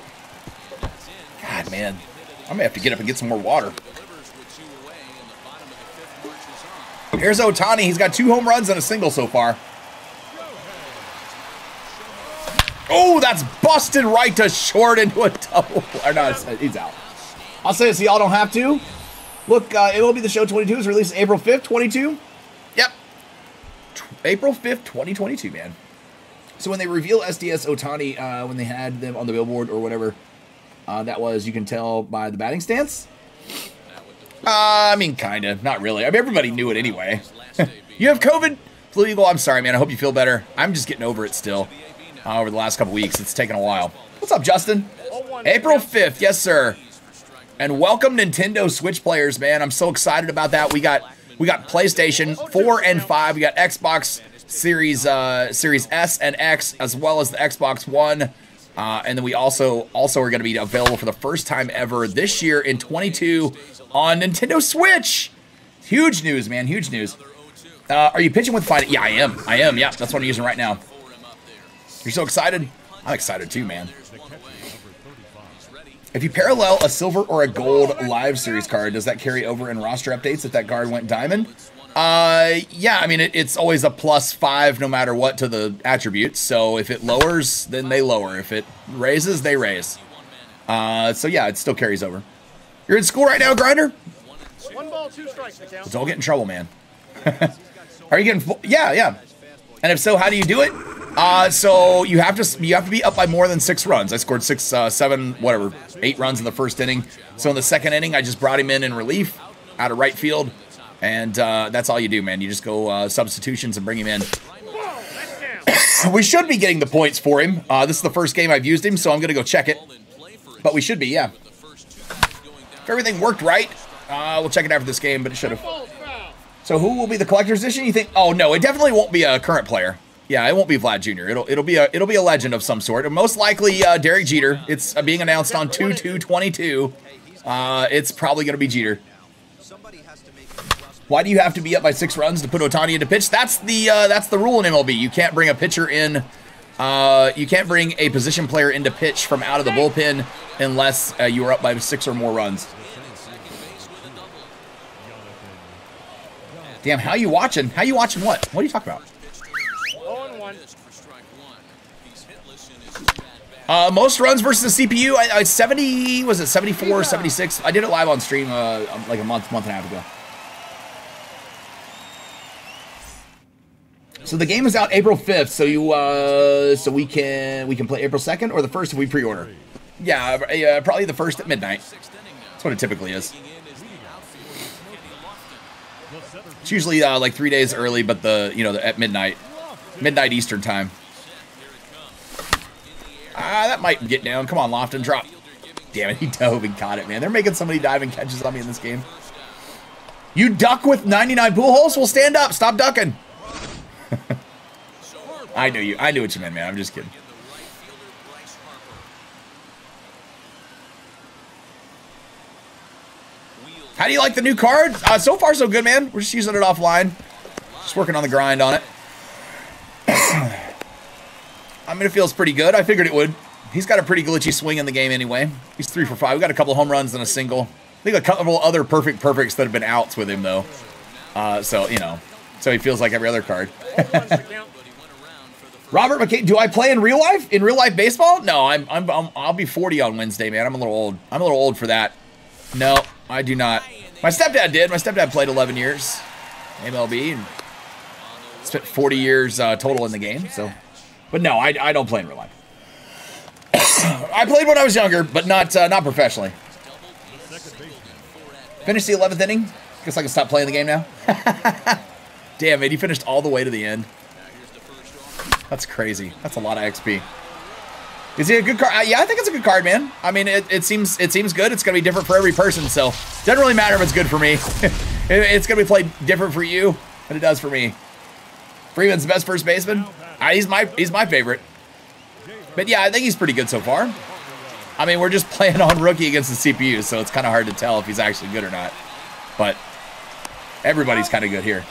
Man. I'm going to have to get up and get some more water. Delivers with two away, and the bottom of the fifth marches on. Here's Ohtani. He's got two home runs and a single so far. Oh, that's busted right to short into a double. <laughs> Or no, it's- he's out. I'll say it so y'all don't have to. Look, uh, it will be the show 22 is released April 5th, 22. Yep. Tw- April 5th, 2022, man. So when they reveal SDS Ohtani, uh, when they had them on the billboard or whatever, uh, that was, you can tell by the batting stance. Uh, I mean, kind of. Not really. I mean, everybody knew it anyway. <laughs> you have COVID? Flu Eagle, I'm sorry, man. I hope you feel better. I'm just getting over it still. Uh, over the last couple weeks, it's taken a while. What's up, Justin? April 5th, yes, sir. And welcome Nintendo Switch players, man. I'm so excited about that. We got we got PlayStation 4 and 5. We got Xbox Series uh, Series S and X, as well as the Xbox One. Uh, and then we also also are going to be available for the first time ever this year in 22 on Nintendo Switch. Huge news, man. Huge news. Uh, are you pitching with Fight? Yeah, I am. I am. Yeah, that's what I'm using right now. You're so excited? I'm excited too, man. If you parallel a silver or a gold live series card, does that carry over in roster updates if that card went diamond? Uh, yeah, I mean, it, it's always a plus five no matter what to the attributes. So if it lowers, then they lower. If it raises, they raise. Uh, so yeah, it still carries over. You're in school right now, Grinder? One ball, two strikes to count. Don't get in trouble, man. <laughs> Are you getting? Full? Yeah, yeah. And if so, how do you do it? Uh, so you have to you have to be up by more than six runs. I scored six, uh, seven, whatever, eight runs in the first inning. So in the second inning, I just brought him in in relief out of right field, and uh, that's all you do, man. You just go uh, substitutions and bring him in. <coughs> We should be getting the points for him. Uh, this is the first game I've used him, so I'm gonna go check it. But we should be, yeah. If everything worked right, uh, we'll check it after this game, but it should have. So who will be the collector's edition? You think? Oh no, it definitely won't be a current player. Yeah, it won't be Vlad Jr. It'll it'll be a it'll be a legend of some sort. Most likely uh, Derek Jeter. It's uh, being announced on two two twenty two. Uh, it's probably gonna be Jeter. Somebody has to make an adjustment. Why do you have to be up by six runs to put Ohtani into pitch? That's the uh, that's the rule in MLB. You can't bring a pitcher in. Uh, you can't bring a position player into pitch from out of the bullpen unless uh, you are up by six or more runs. Damn, how you watching? How you watching what? What are you talking about? Uh, most runs versus the CPU, I, I 70, was it 74, 76? I did it live on stream uh, like a month, month and a half ago. So the game is out April 5th. So you uh so we can we can play April 2nd or the 1st if we pre-order. Yeah, uh, probably the 1st at midnight. That's what it typically is. It's usually uh, like 3 days early but the, you know, the, at midnight. Midnight Eastern time. Ah, that might get down. Come on, Lofton, drop. Damn it, he dove and caught it, man. They're making somebody many diving catches on me in this game. You duck with 99 pool holes? Well, stand up. Stop ducking. I knew you. I knew what you meant, man. I'm just kidding. How do you like the new card? Uh, so far, so good, man. We're just using it offline. Just working on the grind on it. <clears throat> I mean, it feels pretty good. I figured it would. He's got a pretty glitchy swing in the game anyway. He's three for five. We got a couple home runs and a single. I think a couple other perfect perfects that have been outs with him though. Uh, so you know, so he feels like every other card. <laughs> Robert McKay, do I play in real life? In real life baseball? No, I'm, I'm, I'm I'll be 40 on Wednesday, man. I'm a little old. I'm a little old for that. No, I do not. My stepdad did. My stepdad played 11 years MLB and spent 40 years uh, total in the game. So, but no, I, I don't play in real life. <coughs> I played when I was younger, but not uh, not professionally. Finished the 11th inning. Guess I can stop playing the game now. <laughs> Damn, man, you finished all the way to the end. That's crazy. That's a lot of XP. Is he a good card? Uh, yeah, I think it's a good card, man. I mean, it, it seems it seems good. It's gonna be different for every person, so doesn't really matter if it's good for me. <laughs> it's gonna be played different for you than it does for me. Freeman's the best first baseman. Uh, he's my he's my favorite. But yeah, I think he's pretty good so far. I mean, we're just <laughs> playing on rookie against the CPU, so it's kind of hard to tell if he's actually good or not. But everybody's kind of good here.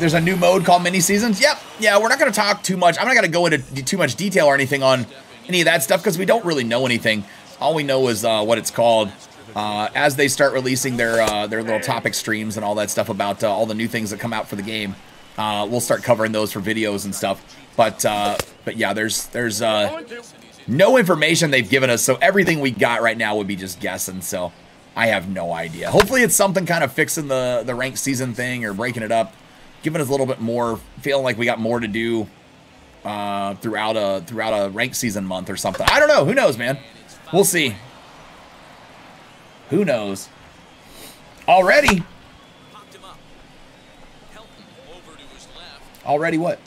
There's a new mode called mini seasons. Yep. Yeah, we're not going to talk too much. I'm not going to go into too much detail or anything on any of that stuff because we don't really know anything. All we know is uh, what it's called. Uh, as they start releasing their uh, their little topic streams and all that stuff about uh, all the new things that come out for the game, uh, we'll start covering those for videos and stuff. But uh, but yeah, there's there's no information they've given us, so everything we got right now would be just guessing. So I have no idea. Hopefully, it's something kind of fixing the the ranked season thing or breaking it up giving us a little bit more, feeling like we got more to do uh, throughout a throughout a ranked season month or something. I don't know. Who knows, man? We'll see. Who knows? Already. Already what?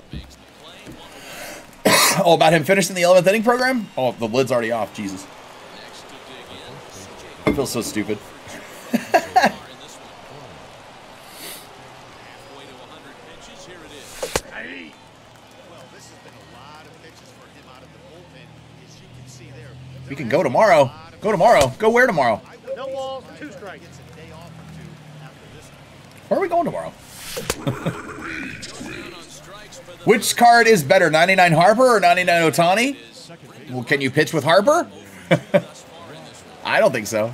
<coughs> oh, about him finishing the 11th inning program? Oh, the lid's already off. Jesus. I feel so stupid. <laughs> We can go tomorrow. Go tomorrow. Go where tomorrow? No balls, two strikes. Where are we going tomorrow? Which card is better, 99 Harper or 99 Ohtani? Well, can you pitch with Harper? I don't think so.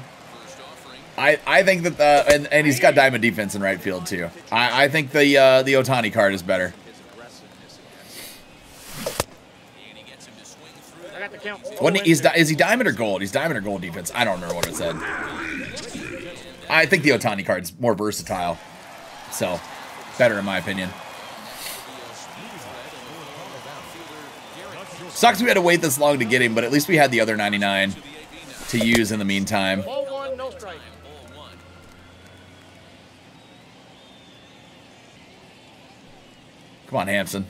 I, I think that the and, and he's got diamond defense in right field too. I, I think the uh, the Ohtani card is better. What is is he diamond or gold? He's diamond or gold defense. I don't remember what it said. I think the Ohtani card's more versatile, so better in my opinion. Sucks we had to wait this long to get him, but at least we had the other 99 to use in the meantime. Come on, Hampson.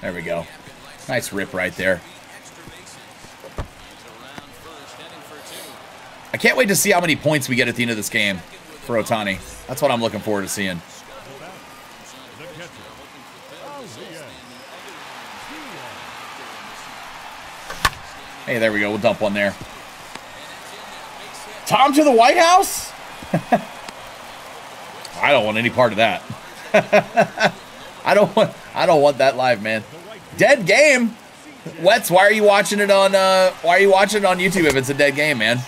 There we go. Nice rip right there. I can't wait to see how many points we get at the end of this game for Ohtani. That's what I'm looking forward to seeing. Hey, there we go. We'll dump one there. Tom to the White House? <laughs> I don't want any part of that. <laughs> I don't want I don't want that live, man. Dead game. Wets, why are you watching it on uh why are you watching it on YouTube if it's a dead game, man?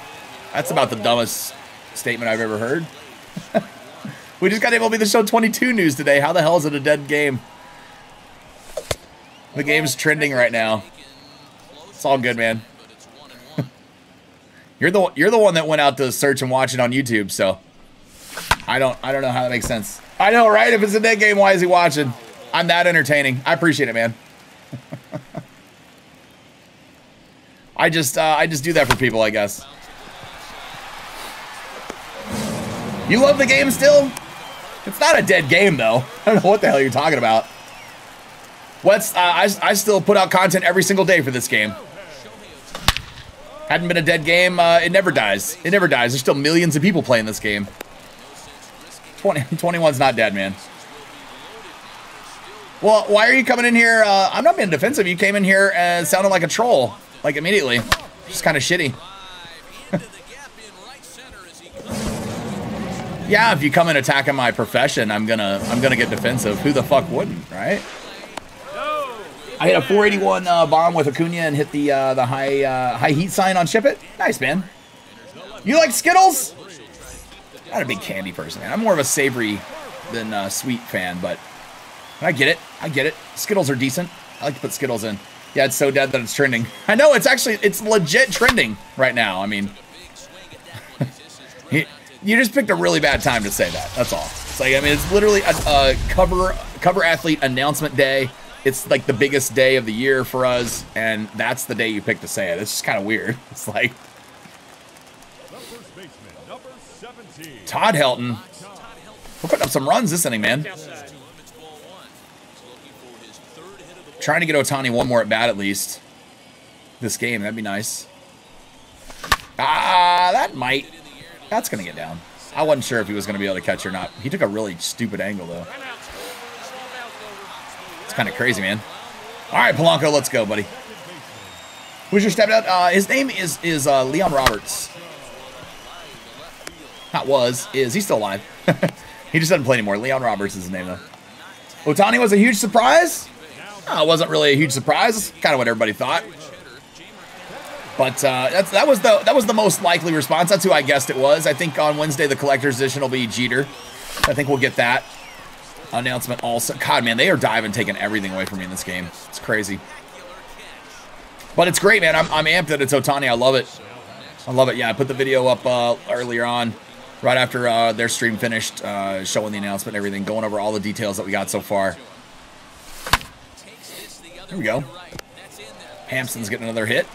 That's about the dumbest statement I've ever heard. <laughs> we just got MLB The Show 22 news today. How the hell is it a dead game? The game's trending right now. It's all good, man. <laughs> you're the you're the one that went out to search and watch it on YouTube, so I don't I don't know how that makes sense. I know, right? If it's a dead game, why is he watching? I'm that entertaining. I appreciate it, man. I just, uh, I just do that for people, I guess. You love the game still? It's not a dead game, though. <laughs> I don't know what the hell you're talking about. What's, uh, I, I still put out content every single day for this game. Hadn't been a dead game, uh, it never dies. It never dies. There's still millions of people playing this game. 20, <laughs> 21's not dead, man. Well, why are you coming in here? Uh, I'm not being defensive. You came in here and sounded like a troll, like immediately. Just kind of shitty. <laughs> Yeah, if you come and attack in my profession, I'm gonna I'm gonna get defensive. Who the fuck wouldn't, right? I hit a 481 uh, bomb with Acuna and hit the uh, the high uh, high heat sign on ship it. Nice man. You like Skittles? Not a big candy person, man. I'm more of a savory than uh, sweet fan, but I get it. I get it. Skittles are decent. I like to put Skittles in. Yeah, it's so dead that it's trending. I know it's actually it's legit trending right now. I mean, <laughs> you just picked a really bad time to say that. That's all. It's like I mean, it's literally a, a cover cover athlete announcement day. It's like the biggest day of the year for us, and that's the day you picked to say it. It's just kind of weird. <laughs> It's like The first baseman, number 17. Todd Helton. We're putting up some runs this inning, man. Trying to get Ohtani one more at bat at least. This game, that'd be nice. Ah, that might. That's gonna get down. I wasn't sure if he was gonna be able to catch or not. He took a really stupid angle though. It's kind of crazy, man. All right, Polanco, let's go, buddy. Who's your step out? Uh, his name is is uh, Leon Roberts. Not was is he's still alive? <laughs> he just doesn't play anymore. Leon Roberts is his name though. Ohtani was a huge surprise. It wasn't really a huge surprise. Kind of what everybody thought. But uh, that was the that was the most likely response. That's who I guessed it was. I think on Wednesday the collector's edition will be Jeter. I think we'll get that announcement also. God, man, they are diving, taking everything away from me in this game. It's crazy. But it's great, man. I'm, I'm amped that it's Ohtani. I love it. I love it. Yeah, I put the video up uh, earlier on, right after uh, their stream finished, uh, showing the announcement and everything, going over all the details that we got so far. Here we go. Hampson's getting another hit.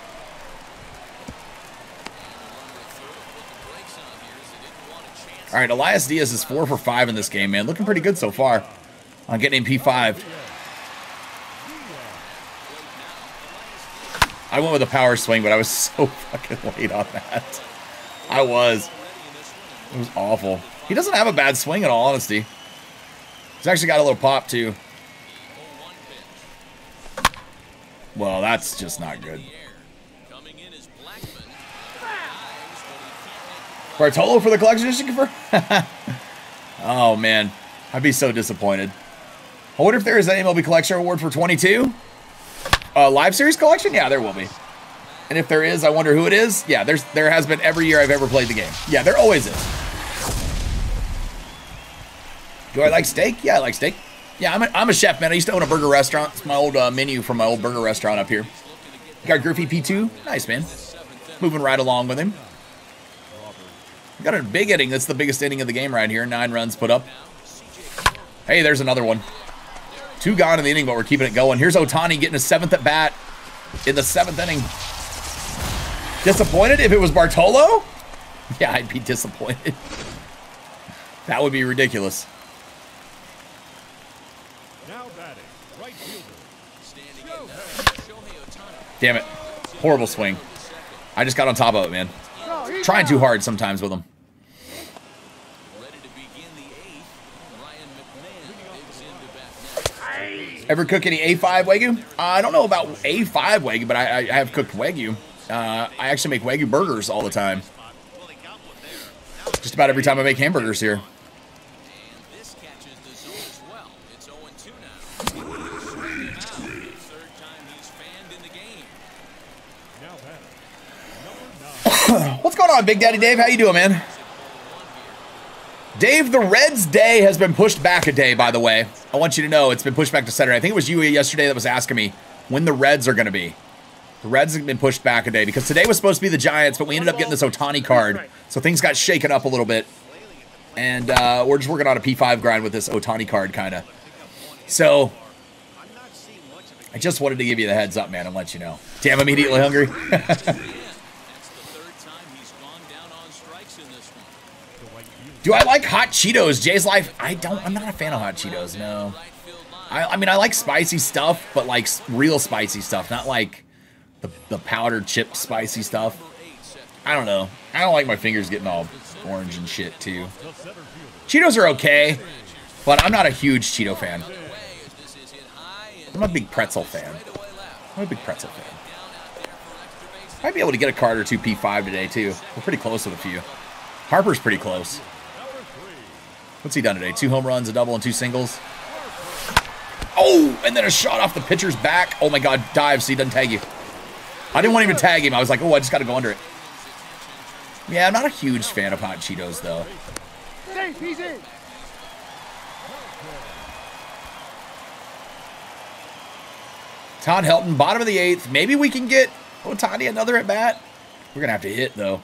All right, Elias Diaz is four for five in this game, man. Looking pretty good so far on getting him P5. I went with a power swing, but I was <laughs> so fucking late on that. I was. It was awful. He doesn't have a bad swing in all honesty. He's actually got a little pop too. Well, that's just not good. Bartolo for the collection <laughs> Oh man, I'd be so disappointed. I wonder if there is an MLB collection award for 22. Uh, live series collection? Yeah, there will be. And if there is, I wonder who it is. Yeah, there's there has been every year I've ever played the game. Yeah, there always is. Do I like steak? Yeah, I like steak. Yeah, I'm a, I'm a chef, man. I used to own a burger restaurant. It's my old uh, menu from my old burger restaurant up here. Got Griffey P2. Nice, man. Moving right along with him. Got a big inning. That's the biggest inning of the game right here. Nine runs put up. Hey, there's another one. Two gone in the inning, but we're keeping it going. Here's Ohtani getting his seventh at bat in the seventh inning. Disappointed if it was Bartolo? <laughs> Yeah, I'd be disappointed. <laughs> That would be ridiculous. Now batting, right fielder. Standing in now. Shohei Ohtani. Damn it. Horrible swing. I just got on top of it, man. Trying too hard sometimes with him. Ever cook any A5 Wagyu? Uh, I don't know about A5 Wagyu, but I, I have cooked Wagyu. Uh, I actually make Wagyu burgers all the time. Just about every time I make hamburgers here. <coughs> What's going on, Big Daddy Dave? How you doing, man? Dave, the Reds' day has been pushed back a day, by the way. I want you to know it's been pushed back to Saturday. I think it was you yesterday that was asking me when the Reds are going to be. The Reds have been pushed back a day because today was supposed to be the Giants, but we ended up getting this Ohtani card. So things got shaken up a little bit. and uh, we're just working on a P5 grind with this Ohtani card, kind of. So I just wanted to give you the heads up, man, and let you know. Damn, I'm immediately hungry. <laughs> Yeah, that's the third time he's gone down on strikes in this one. Do I like hot Cheetos? Jay's life. I don't. I'm not a fan of hot Cheetos. No. I, I mean, I like spicy stuff, but like real spicy stuff, not like the the powdered chip spicy stuff. I don't know. I don't like my fingers getting all orange and shit too. Cheetos are okay, but I'm not a huge Cheeto fan. I'm a big pretzel fan. I'm a big pretzel fan. Might be able to get a card or two P5 today too. We're pretty close with a few. Harper's pretty close. What's he done today? Two home runs, a double, and two singles. Oh, and then a shot off the pitcher's back. Oh my God, dive so he doesn't tag you. I didn't want to even tag him. I was like, oh, I just got to go under it. Yeah, I'm not a huge fan of hot Cheetos though. Todd Helton, bottom of the eighth. Maybe we can get oh, Ohtani another at bat. We're gonna have to hit though.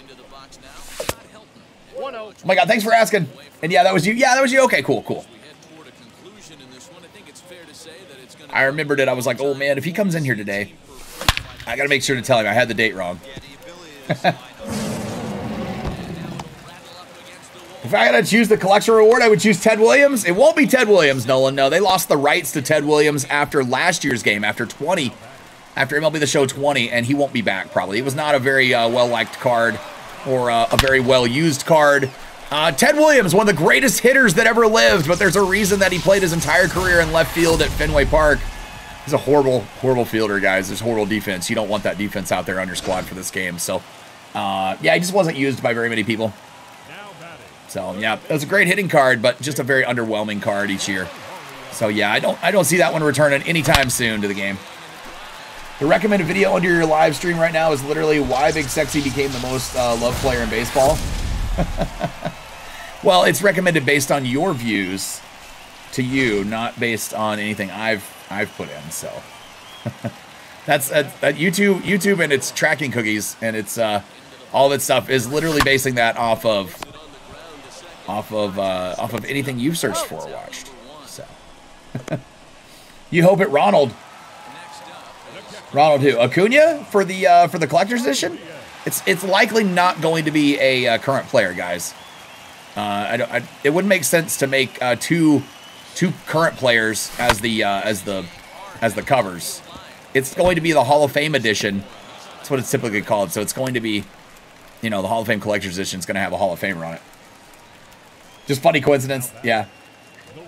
Into the box now. Todd Helton. One out. Oh my God, thanks for asking. And yeah, that was you. Yeah, that was you. Okay, cool, cool. I remembered it. I was like, oh man, if he comes in here today, I gotta make sure to tell him I had the date wrong. <laughs> If I gotta choose the collection reward, I would choose Ted Williams. It won't be Ted Williams, Nolan. No, they lost the rights to Ted Williams after last year's game, after 20, after MLB The Show 20, and he won't be back probably. It was not a very uh, well liked card or uh, a very well used card. Uh, Ted Williams, one of the greatest hitters that ever lived, but there's a reason that he played his entire career in left field at Fenway Park. He's a horrible, horrible fielder, guys. There's horrible defense. You don't want that defense out there on your squad for this game. So, uh, yeah, he just wasn't used by very many people. So yeah, it was a great hitting card, but just a very underwhelming card each year. So yeah, I don't I don't see that one returning anytime soon to the game. The recommended video under your live stream right now is literally why Big Sexy became the most uh, loved player in baseball. <laughs> well, it's recommended based on your views to you, not based on anything I've I've put in. So <laughs> that's that, that YouTube YouTube and its tracking cookies and its uh, all that stuff is literally basing that off of off of uh, off of anything you've searched for or watched. So <laughs> you hope it Ronald. Ronald who? Acuna for the uh, for the collector's edition? It's it's likely not going to be a uh, current player, guys. Uh, I don't. I, it wouldn't make sense to make uh, two two current players as the uh, as the as the covers. It's going to be the Hall of Fame edition. That's what it's typically called. So it's going to be, you know, the Hall of Fame collector's edition is going to have a Hall of Famer on it. Just funny coincidence. Yeah.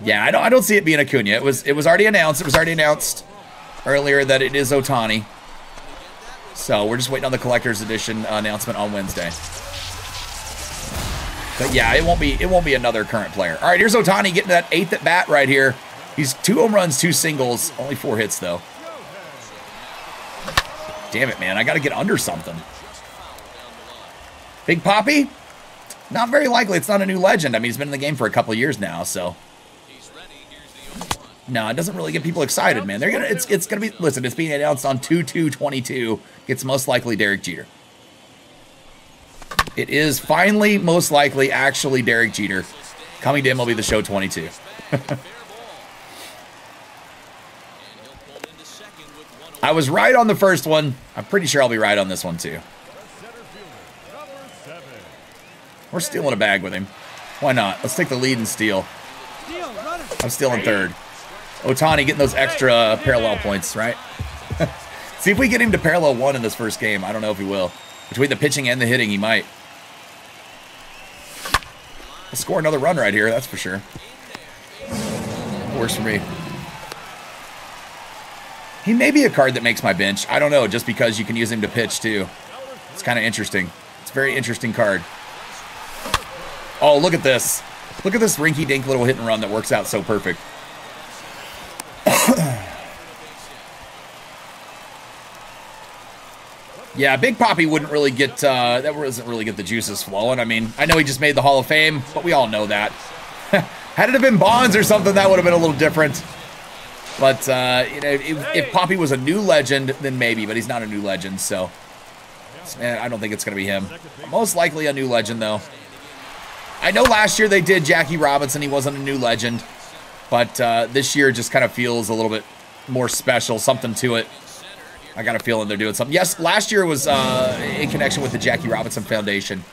Yeah, I don't I don't see it being Acuna. It was it was already announced. It was already announced earlier that it is Ohtani. So we're just waiting on the collector's edition announcement on Wednesday. But yeah, it won't be it won't be another current player. All right, here's Ohtani getting that eighth at bat right here. He's two home runs, two singles, only four hits though. Damn it, man! I got to get under something. Big Poppy? Not very likely. It's not a new legend. I mean, he's been in the game for a couple years now, so He's ready. Here's the 0 1. No, it doesn't really get people excited, man. They're gonna it's it's gonna be listen, it's being announced on 2-2-22. It's most likely Derek Jeter. It is finally most likely actually Derek Jeter coming to MLB the show 22. Fair ball. And he'll pull into second with one I was right on the first one. I'm pretty sure I'll be right on this one too. We're stealing a bag with him. Why not? Let's take the lead and steal. I'm stealing third. Ohtani getting those extra uh, parallel points, right? <laughs> See if we get him to parallel one in this first game. I don't know if he will. Between the pitching and the hitting, he might. We'll score another run right here, that's for sure. Works for me. He may be a card that makes my bench. I don't know, just because you can use him to pitch too. It's kind of interesting. It's a very interesting card. Oh, look at this. Look at this rinky dink little hit and run that works out so perfect. <coughs> yeah, Big Poppy wouldn't really get, uh, that doesn't really get the juices flowing. I mean, I know he just made the Hall of Fame, but we all know that. <laughs> Had it have been Bonds or something, that would have been a little different. But, uh, you know, if, if Poppy was a new legend, then maybe, but he's not a new legend, so. eh, I don't think it's going to be him. Most likely a new legend, though. I know last year they did Jackie Robinson. He wasn't a new legend, but uh, this year just kind of feels a little bit more special, something to it. I got a feeling they're doing something. Yes, last year was uh, in connection with the Jackie Robinson Foundation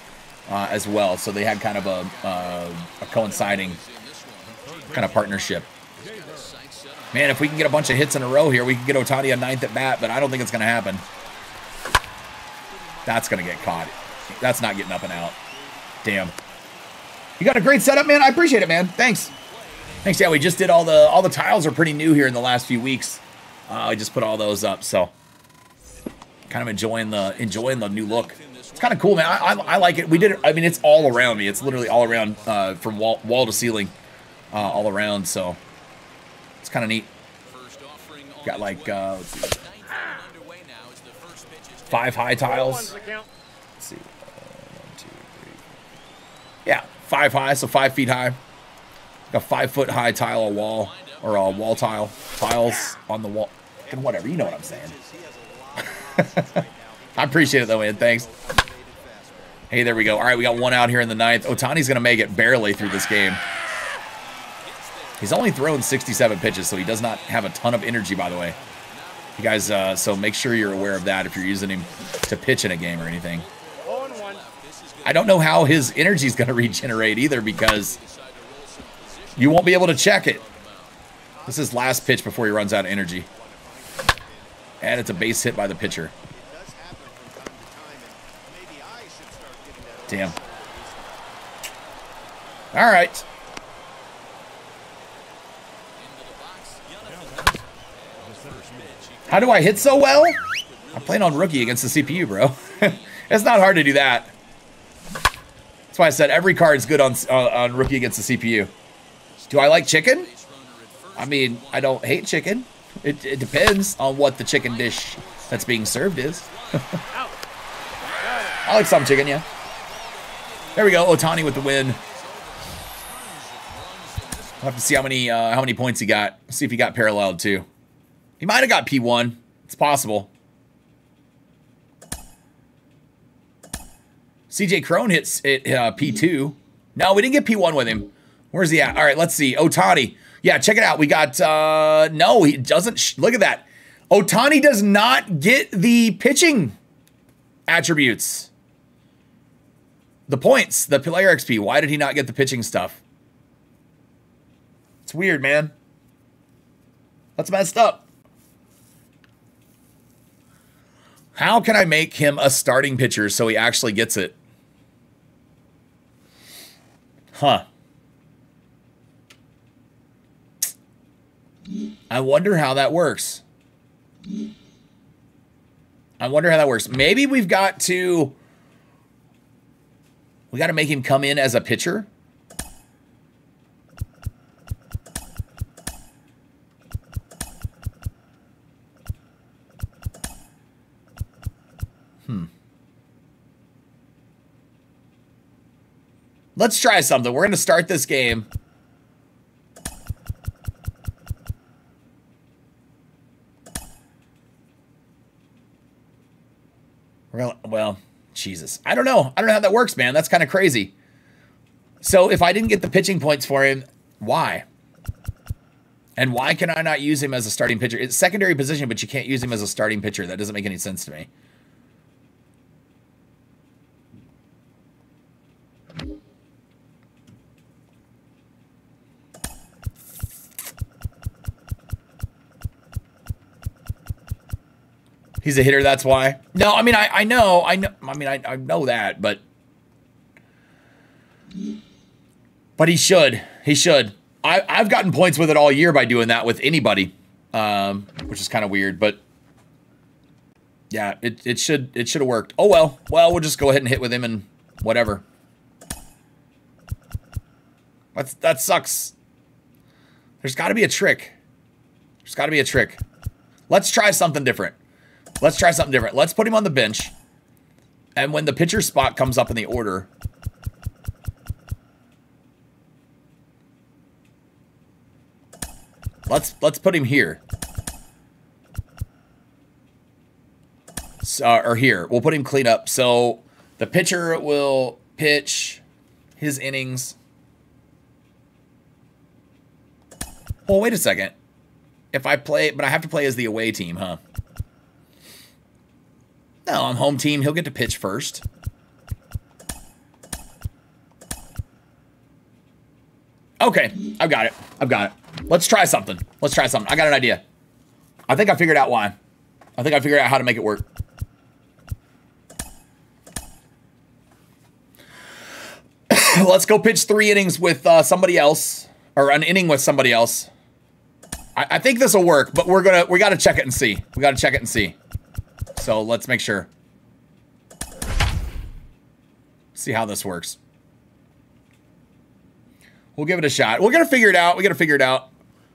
uh, as well, so they had kind of a, uh, a coinciding kind of partnership. Man, if we can get a bunch of hits in a row here, we can get Ohtani a ninth at bat, but I don't think it's going to happen. That's going to get caught. That's not getting up and out. Damn. You got a great setup, man. I appreciate it, man. Thanks. Thanks. Yeah, we just did all the all the tiles are pretty new here in the last few weeks. Uh, I just put all those up, so kind of enjoying the enjoying the new look. It's kind of cool, man. I, I, I like it. We did it. I mean, it's all around me. It's literally all around uh, from wall wall to ceiling, uh, all around. So it's kind of neat. First offering on Got like uh, let's see, 19 underway now as the first pitch is five high tiles. Let's see. Uh, one, two, three. Yeah, five high, so five feet high. A five foot high tile a wall or a wall tile tiles on the wall. And whatever, you know what I'm saying. <laughs> I appreciate it though, man. Thanks. Hey, there we go. All right, we got one out here in the ninth. Ohtani's gonna make it barely through this game. He's only thrown 67 pitches, so he does not have a ton of energy, by the way. You guys, uh, so make sure you're aware of that if you're using him to pitch in a game or anything. I don't know how his energy is going <laughs> to regenerate either because you won't be able to check it. This is last pitch before he runs out of energy. And it's a base hit by the pitcher. Damn. All right. How do I hit so well? I'm playing on rookie against the CPU, bro. <laughs> it's not hard to do that. That's why I said every card's good on uh, on rookie against the CPU. Do I like chicken? I mean, I don't hate chicken. It, it depends on what the chicken dish that's being served is. <laughs> I like some chicken, yeah. There we go. Ohtani with the win. We'll have to see how many uh, how many points he got. See if he got paralleled too. He might have got P1. It's possible. CJ Cron hits it uh, P2. No, we didn't get P1 with him. Where's he at? All right, let's see. Ohtani. Yeah, check it out. We got uh no, he doesn't look at that. Ohtani does not get the pitching attributes. The points, the player XP. Why did he not get the pitching stuff? It's weird, man. That's messed up. How can I make him a starting pitcher so he actually gets it? Huh. I wonder how that works. I wonder how that works. Maybe we've got to we got to make him come in as a pitcher. Hmm. Let's try something. We're going to start this game. We're gonna, well, Jesus. I don't know. I don't know how that works, man. That's kind of crazy. So if I didn't get the pitching points for him, why? And why can I not use him as a starting pitcher? It's secondary position, but you can't use him as a starting pitcher. That doesn't make any sense to me. He's a hitter, that's why. No, I mean I, I know, I know I mean I, I know that, but but he should. He should. I, I've gotten points with it all year by doing that with anybody. Um, which is kind of weird, but yeah, it, it should it should have worked. Oh well. Well, we'll just go ahead and hit with him and whatever. That's that sucks. There's got to be a trick. There's got to be a trick. Let's try something different. Let's try something different. Let's put him on the bench. And when the pitcher spot comes up in the order, let's let's put him here. So, or here. We'll put him clean up. So the pitcher will pitch his innings. Well, wait a second. If I play, but I have to play as the away team, huh? No, I'm home team. He'll get to pitch first. Okay, I've got it. I've got it. Let's try something. Let's try something. I got an idea. I think I figured out why. I think I figured out how to make it work. <coughs> Let's go pitch three innings with uh, somebody else, or an inning with somebody else. I, I think this will work, but we're gonna we got to check it and see. We got to check it and see. So let's make sure. See how this works. We'll give it a shot. We're gonna figure it out. We gotta figure it out.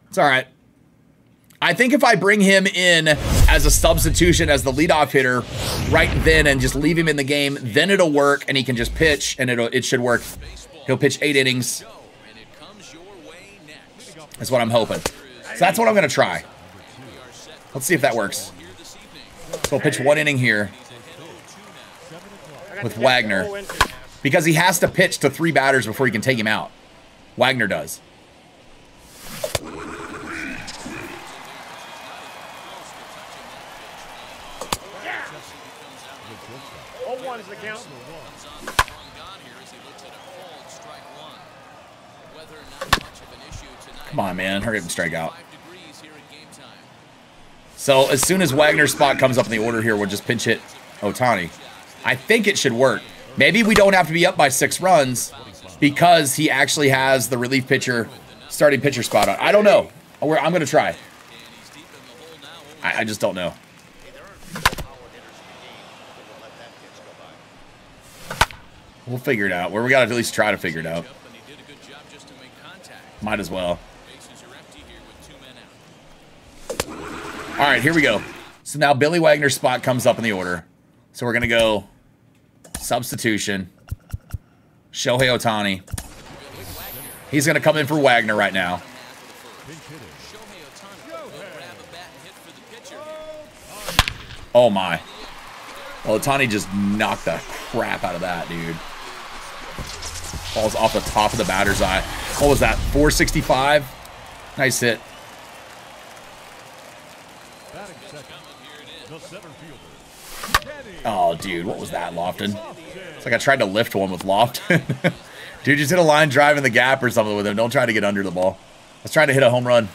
It's all right. I think if I bring him in as a substitution as the leadoff hitter right then and just leave him in the game, then it'll work and he can just pitch and it'll it should work. He'll pitch eight innings. That's what I'm hoping. So that's what I'm gonna try. Let's see if that works. So we'll pitch one inning here with Wagner because he has to pitch to three batters before he can take him out. Wagner does. Come on, man. Hurry up and strike out. Five degrees here at game time. So as soon as Wagner's spot comes up in the order here, we'll just pinch hit Ohtani. I think it should work. Maybe we don't have to be up by six runs because he actually has the relief pitcher, starting pitcher spot on. I don't know. I'm going to try. I, I just don't know. We'll figure it out. Where we got to at least try to figure it out. Might as well. All right, here we go. So now Billy Wagner's spot comes up in the order. So we're going to go substitution. Shohei Ohtani. He's going to come in for Wagner right now. Oh my. Well, Ohtani just knocked the crap out of that, dude. Falls off the top of the batter's eye. What was that? 465? Nice hit. Batting second. The center fielder. Kenny. Oh, dude, what was that, Lofton? It's like I tried to lift one with Lofton. <laughs> dude, just hit a line drive in the gap or something with him. Don't try to get under the ball. I was trying to hit a home run.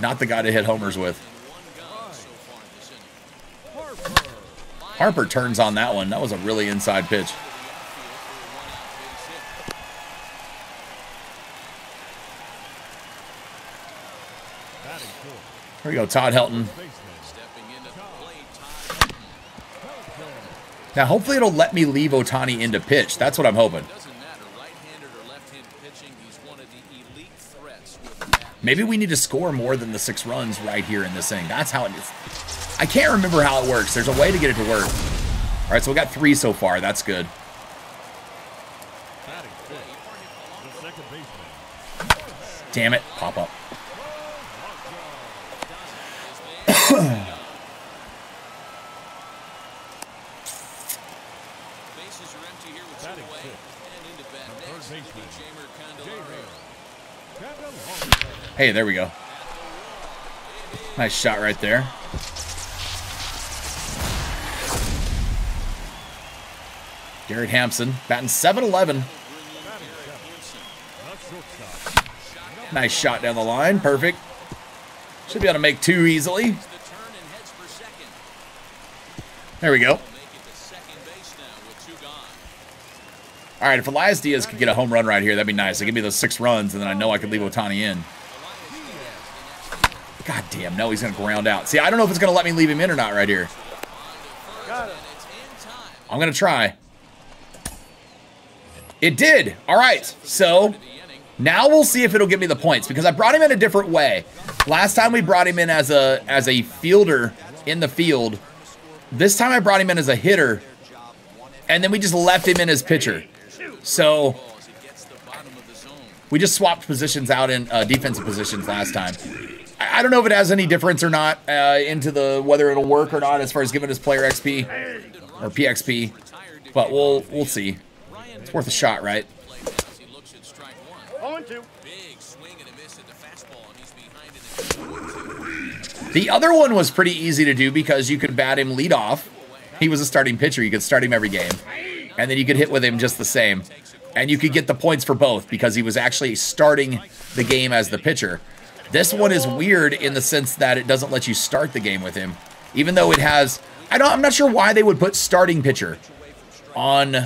Not the guy to hit homers with. Harper. Turns on that one. That was a really inside pitch. Here we go, Todd Helton. Baseman. Stepping into the plate, Todd Now, hopefully, it'll let me leave Ohtani into pitch. That's what I'm hoping. doesn't matter right-handed or left-handed pitching. He's one of the elite threats with the bat. Maybe we need to score more than the six runs right here in this thing. That's how it is. I can't remember how it works. There's a way to get it to work. All right, so we got three so far. That's good. Batting fifth. The second baseman. Damn it. Pop up. <coughs> Bases are empty here with two Batting away. fifth. And into bat The next, third it'll be baseman. Jeimer Jeimer. Candelario. Candelario. Hey, there we go. Nice shot right there. Garrett Hampson batting 7-11. Batting seventh. The shortstop. Nice shot down the line. Perfect. Should be able to make two easily. There we go. All right, if Elias Diaz could get a home run right here, that'd be nice. It'd give me those six runs, and then I know I could leave Ohtani in. God damn, no, he's going to ground out. See, I don't know if it's going to let me leave him in or not right here. I'm going to try. It did. All right, so now we'll see if it'll give me the points because I brought him in a different way. Last time we brought him in as a as a fielder in the field. This time I brought him in as a hitter, and then we just left him in as pitcher. So we just swapped positions out in uh, defensive positions last time. I, don't know if it has any difference or not uh, into the whether it'll work or not as far as giving his player XP or PXP, but we'll we'll see. It's worth a shot, right? Play as he looks at strike one. 0 and 2. Big swing and a miss at the fastball, and he's behind it at 2 The other one was pretty easy to do because you could bat him lead off. He was a starting pitcher. You could start him every game. And then you could hit with him just the same. And you could get the points for both because he was actually starting the game as the pitcher. This one is weird in the sense that it doesn't let you start the game with him. Even though it has I don't I'm not sure why they would put starting pitcher on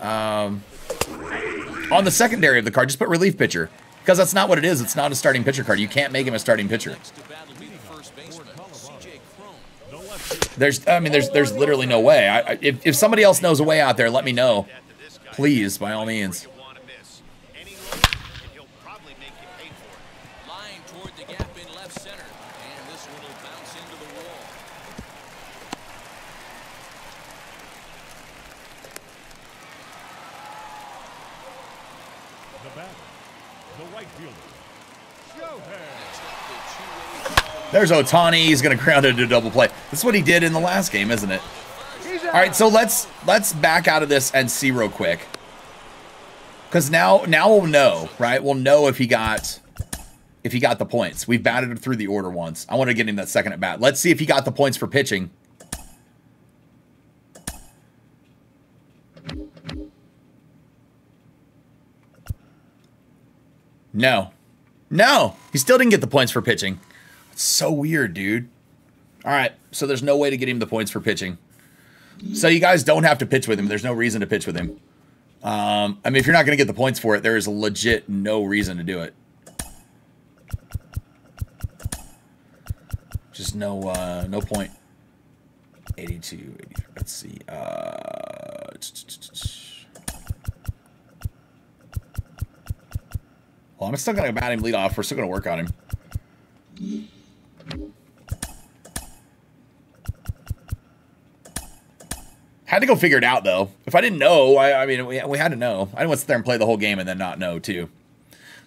um on the secondary of the card. Just put relief pitcher. Because that's not what it is. It's not a starting pitcher card. You can't make him a starting pitcher. There's, I mean, there's, there's literally no way. I, if, if somebody else knows a way out there, let me know, please, by all means. You want to miss. Any look, and he'll probably make you pay for it. Line toward the gap in left center. And this one will bounce into the wall. The batter. The right fielder. Shohei. Next up, the two-way There's Ohtani. He's gonna ground it into double play. That's what he did in the last game, isn't it? All right, so let's let's back out of this and see real quick. Because now now we'll know, right? We'll know if he got if he got the points. We've batted him through the order once. I want to get him that second at bat. Let's see if he got the points for pitching. No. No. He still didn't get the points for pitching. So weird, dude. All right. So there's no way to get him the points for pitching. So you guys don't have to pitch with him. There's no reason to pitch with him. Um, I mean, if you're not going to get the points for it, there is legit no reason to do it. Just no, uh, no point. 82, 83. Let's see. Uh, well, I'm still going to bat him lead off. We're still going to work on him. Had to go figure it out though. If I didn't know, I, I mean, we, we had to know. I didn't want to sit there and play the whole game and then not know too.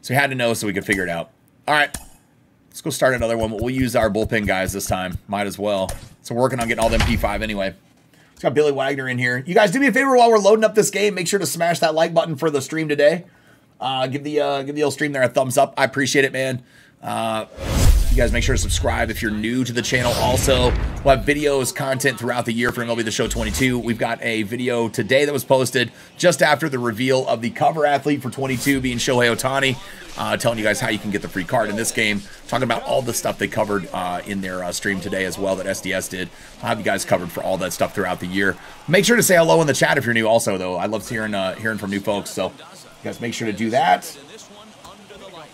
So we had to know so we could figure it out. All right, let's go start another one. We'll use our bullpen guys this time. Might as well. So we're working on getting all them P5 anyway. It's got Billy Wagner in here. You guys do me a favor while we're loading up this game. Make sure to smash that like button for the stream today. Uh, give the uh, give the old stream there a thumbs up. I appreciate it, man. Uh, you guys make sure to subscribe if you're new to the channel. Also, we'll have videos, content throughout the year for MLB The Show 22. We've got a video today that was posted just after the reveal of the cover athlete for 22 being Shohei Ohtani, uh, telling you guys how you can get the free card in this game. Talking about all the stuff they covered uh, in their uh, stream today as well that SDS did. I'll have you guys covered for all that stuff throughout the year. Make sure to say hello in the chat if you're new. Also, though, I love hearing uh, hearing from new folks. So, you guys make sure to do that. And this one under the lights.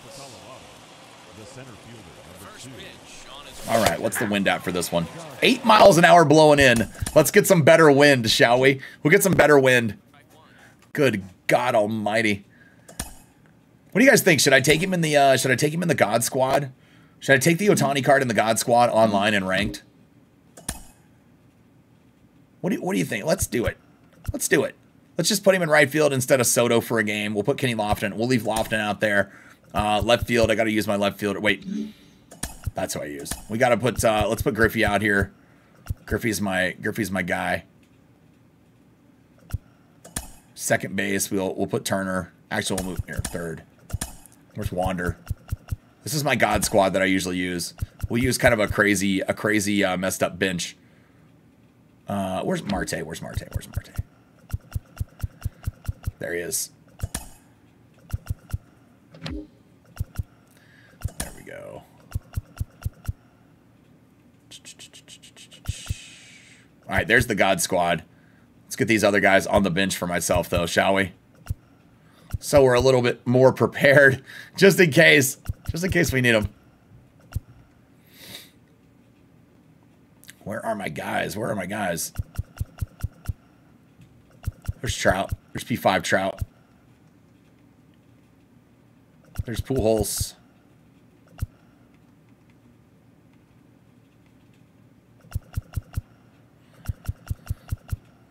The center fielder. Number two. Pitch on its All right, what's the wind at for this one? Eight miles an hour blowing in. Let's get some better wind, shall we? We'll get some better wind. Good God Almighty. What do you guys think? Should I take him in the uh, Should I take him in the God Squad? Should I take the Ohtani card in the God Squad online and ranked? What do you, What do you think? Let's do it. Let's do it. Let's just put him in right field instead of Soto for a game. We'll put Kenny Lofton. We'll leave Lofton out there. Uh, left field. I got to use my left fielder. Wait. That's who I use. We got to put. Uh, let's put Griffey out here. Griffey's my Griffey's my guy. Second base. We'll we'll put Turner. Actually, we'll move here. Third. Where's Wander? This is my God squad that I usually use. We'll use kind of a crazy a crazy uh, messed up bench. Uh, where's Marte? Where's Marte? Where's Marte? There he is. All right, there's the God Squad. Let's get these other guys on the bench for myself, though, shall we? So we're a little bit more <laughs> prepared, just in case, just in case we need them. Where are my guys? Where are my guys? There's Trout. There's P5 Trout. There's Pujols.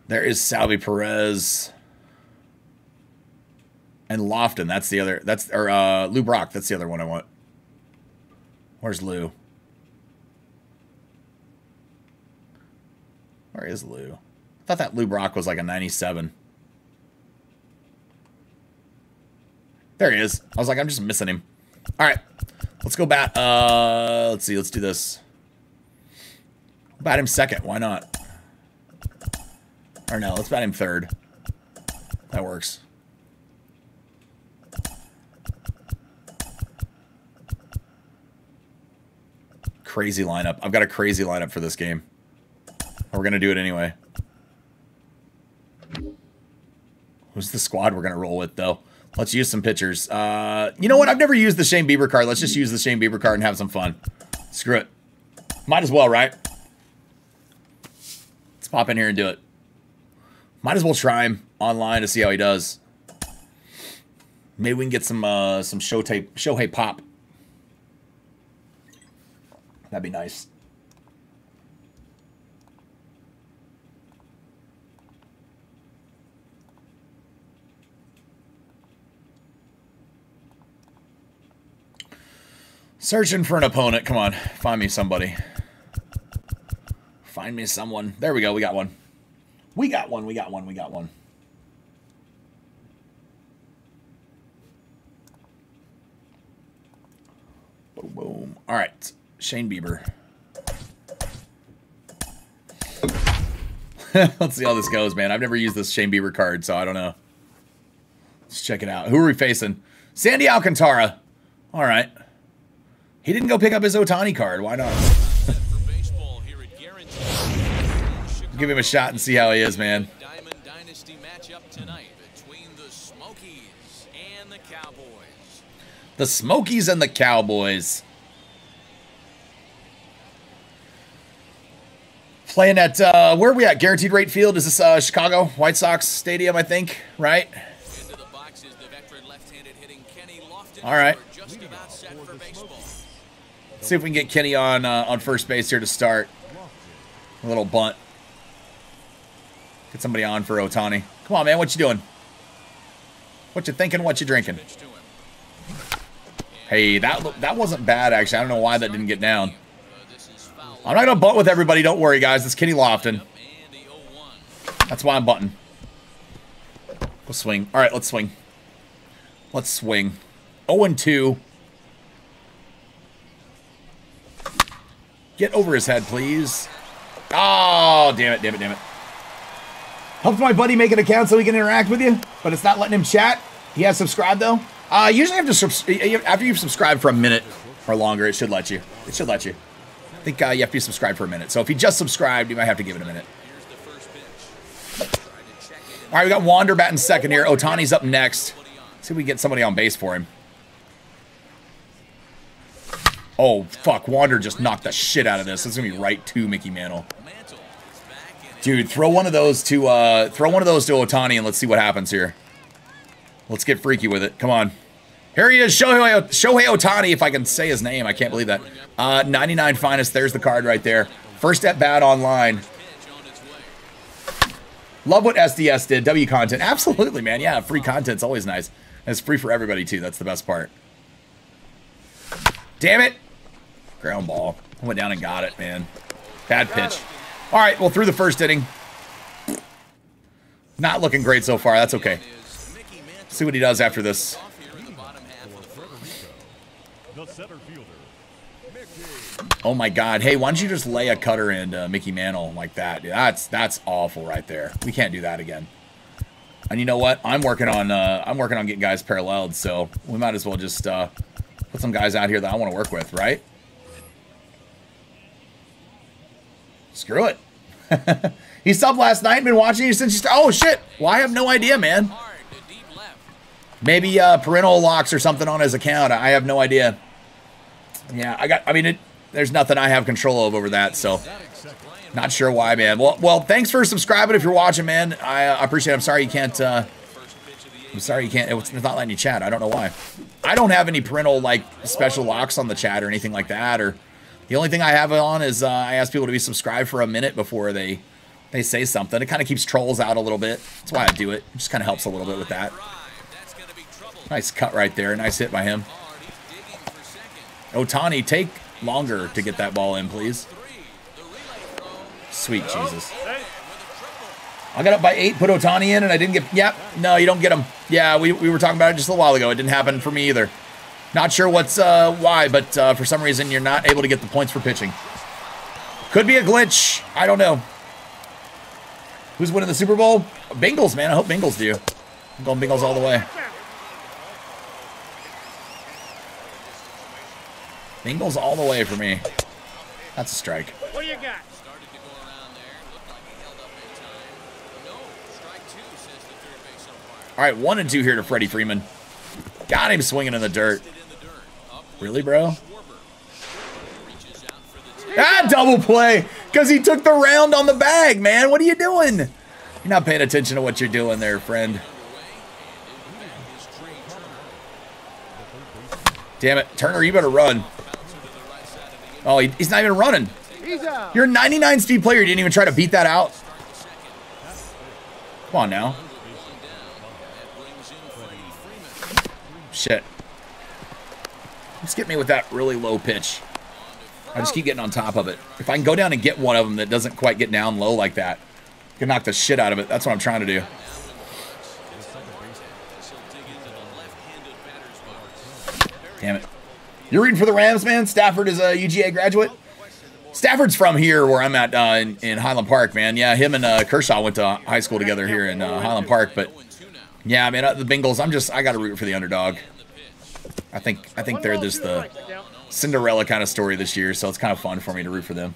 There is Salvy Perez. And Lofton, that's the other that's or uh Lou Brock, that's the other one I want. Where's Lou? Where is Lou? I thought that Lou Brock was like a 97. There he is. I was like, I'm just missing him. All right. Let's go bat. Uh, let's see. Let's do this. Bat him second. Why not? Or no, let's bat him third. That works. Crazy lineup. I've got a crazy lineup for this game. We're going to do it anyway. Who's the squad we're going to roll with, though? Let's use some pitchers. Uh, you know what? I've never used the Shane Bieber card. Let's just use the Shane Bieber card and have some fun. Screw it. Might as well, right? Let's pop in here and do it. Might as well try him online to see how he does. Maybe we can get some uh, some Shohei Shohei pop. That'd be nice. Searching for an opponent. Come on, find me somebody. Find me someone. There we go. We got one. We got one. We got one. We got one. Boom, boom. All right. Shane Bieber. <laughs> Let's see how this goes, man. I've never used this Shane Bieber card, so I don't know. Let's check it out. Who are we facing? Sandy Alcantara. All right. He didn't go pick up his Ohtani card. Why not? Give him a shot and see how he is, man. Diamond Dynasty matchup tonight between the Smokies and the Cowboys. The Smokies and the Cowboys. Playing at uh, where are we at? Guaranteed Rate Field. Is this uh, Chicago White Sox Stadium? I think, right? Into the boxes, the veteran left-handed hitting Kenny Lofton. All right. We're Just about set for baseball. See if we can get Kenny on uh, on first base here to start. A little bunt. Get somebody on for Ohtani. Come on, man. What you doing? What you thinking? What you drinking? To. Hey, that that wasn't bad actually. I don't know why that didn't get down. I'm not gonna butt with everybody. Don't worry, guys. It's Kenny Lofton. And the 0-1. That's why I'm button. We'll swing. All right, let's swing. Let's swing. 0-2. Get over his head, please. Oh, damn it, damn it, damn it. Helped my buddy make an account so he can interact with you, but it's not letting him chat. He has subscribed though. Uh, usually have to after you've subscribed for a minute or longer, it should let you. It should let you. I think uh, you have to be subscribed for a minute. So if you just subscribed, you might have to give it a minute. All right, we got Wander batting second here. Ohtani's up next. See if we get somebody on base for him. Oh, fuck. Wander just knocked the shit out of this. It's going to be right to Mickey Mantle. Mantle is back and Dude, throw one of those to uh throw one of those to Ohtani and let's see what happens here. Let's get freaky with it. Come on. Here he is, Shohei, Shohei Ohtani, if I can say his name. I can't believe that. Uh, 99 finest. There's the card right there. First at bat online. Love what SDS did. W content. Absolutely, man. Yeah, free content's always nice. And it's free for everybody, too. That's the best part. Damn it. Ground ball. I went down and got it, man. Bad pitch. All right, well, through the first inning. Not looking great so far. That's okay. See what he does after this. Oh my God! Hey, why don't you just lay a cutter into Mickey Mantle like that? That's that's awful right there. We can't do that again. And you know what? I'm working on uh, I'm working on getting guys paralleled, so we might as well just uh, put some guys out here that I want to work with, right? Screw it. <laughs> he subbed last night. Been watching you since you started. Oh shit! Well, I have no idea, man. Maybe uh, parental locks or something on his account. I have no idea. Yeah, I got. I mean, it, there's nothing I have control of over that. So, not sure why, man. Well, well, thanks for subscribing. If you're watching, man, I, uh, appreciate. it. I'm sorry you can't. Uh, I'm sorry you can't. It's not letting you chat. I don't know why. I don't have any parental like special locks on the chat or anything like that. Or the only thing I have it on is uh, I ask people to be subscribed for a minute before they they say something. It kind of keeps trolls out a little bit. That's why I do it. It just kind of helps a little bit with that. Nice cut right there. Nice hit by him. Ohtani, take longer to get that ball in, please. Sweet Jesus. I got up by eight, put Ohtani in, and I didn't get. Yep, no, you don't get him. Yeah, we, we were talking about it just a while ago. It didn't happen for me either. Not sure what's uh, why, but uh, for some reason you're not able to get the points for pitching. Could be a glitch. I don't know. Who's winning the Super Bowl? Bengals, man. I hope Bengals do. I'm going Bengals all the way. Bengals all the way for me. That's a strike. What do you got? Started to go around there. Looked like he held up in time. No, strike two, says the third base umpire. All right, one and two here to Freddie Freeman. Got him swinging in the dirt. In the dirt. Up Really, bro? Schwarber. Reaches out for the tag. Ah, double play. Because he took the round on the bag, man. What are you doing? You're not paying attention to what you're doing there, friend. Damn it. Turner, you better run. Oh, he, he's not even running. You're a 99 speed player. You didn't even try to beat that out. Come on now. Shit. Just get me with that really low pitch. I just keep getting on top of it. If I can go down and get one of them that doesn't quite get down low like that, I can knock the shit out of it. That's what I'm trying to do. Damn it. You're reading for the Rams, man? Stafford is a UGA graduate? Stafford's from here where I'm at uh, in, in Highland Park, man. Yeah, him and uh, Kershaw went to high school together here in uh, Highland Park. But yeah, man, uh, the Bengals. I'm just I got to root for the underdog. I think I think they're just the strikes, the count. Cinderella kind of story this year, so it's kind of fun for me to root for them.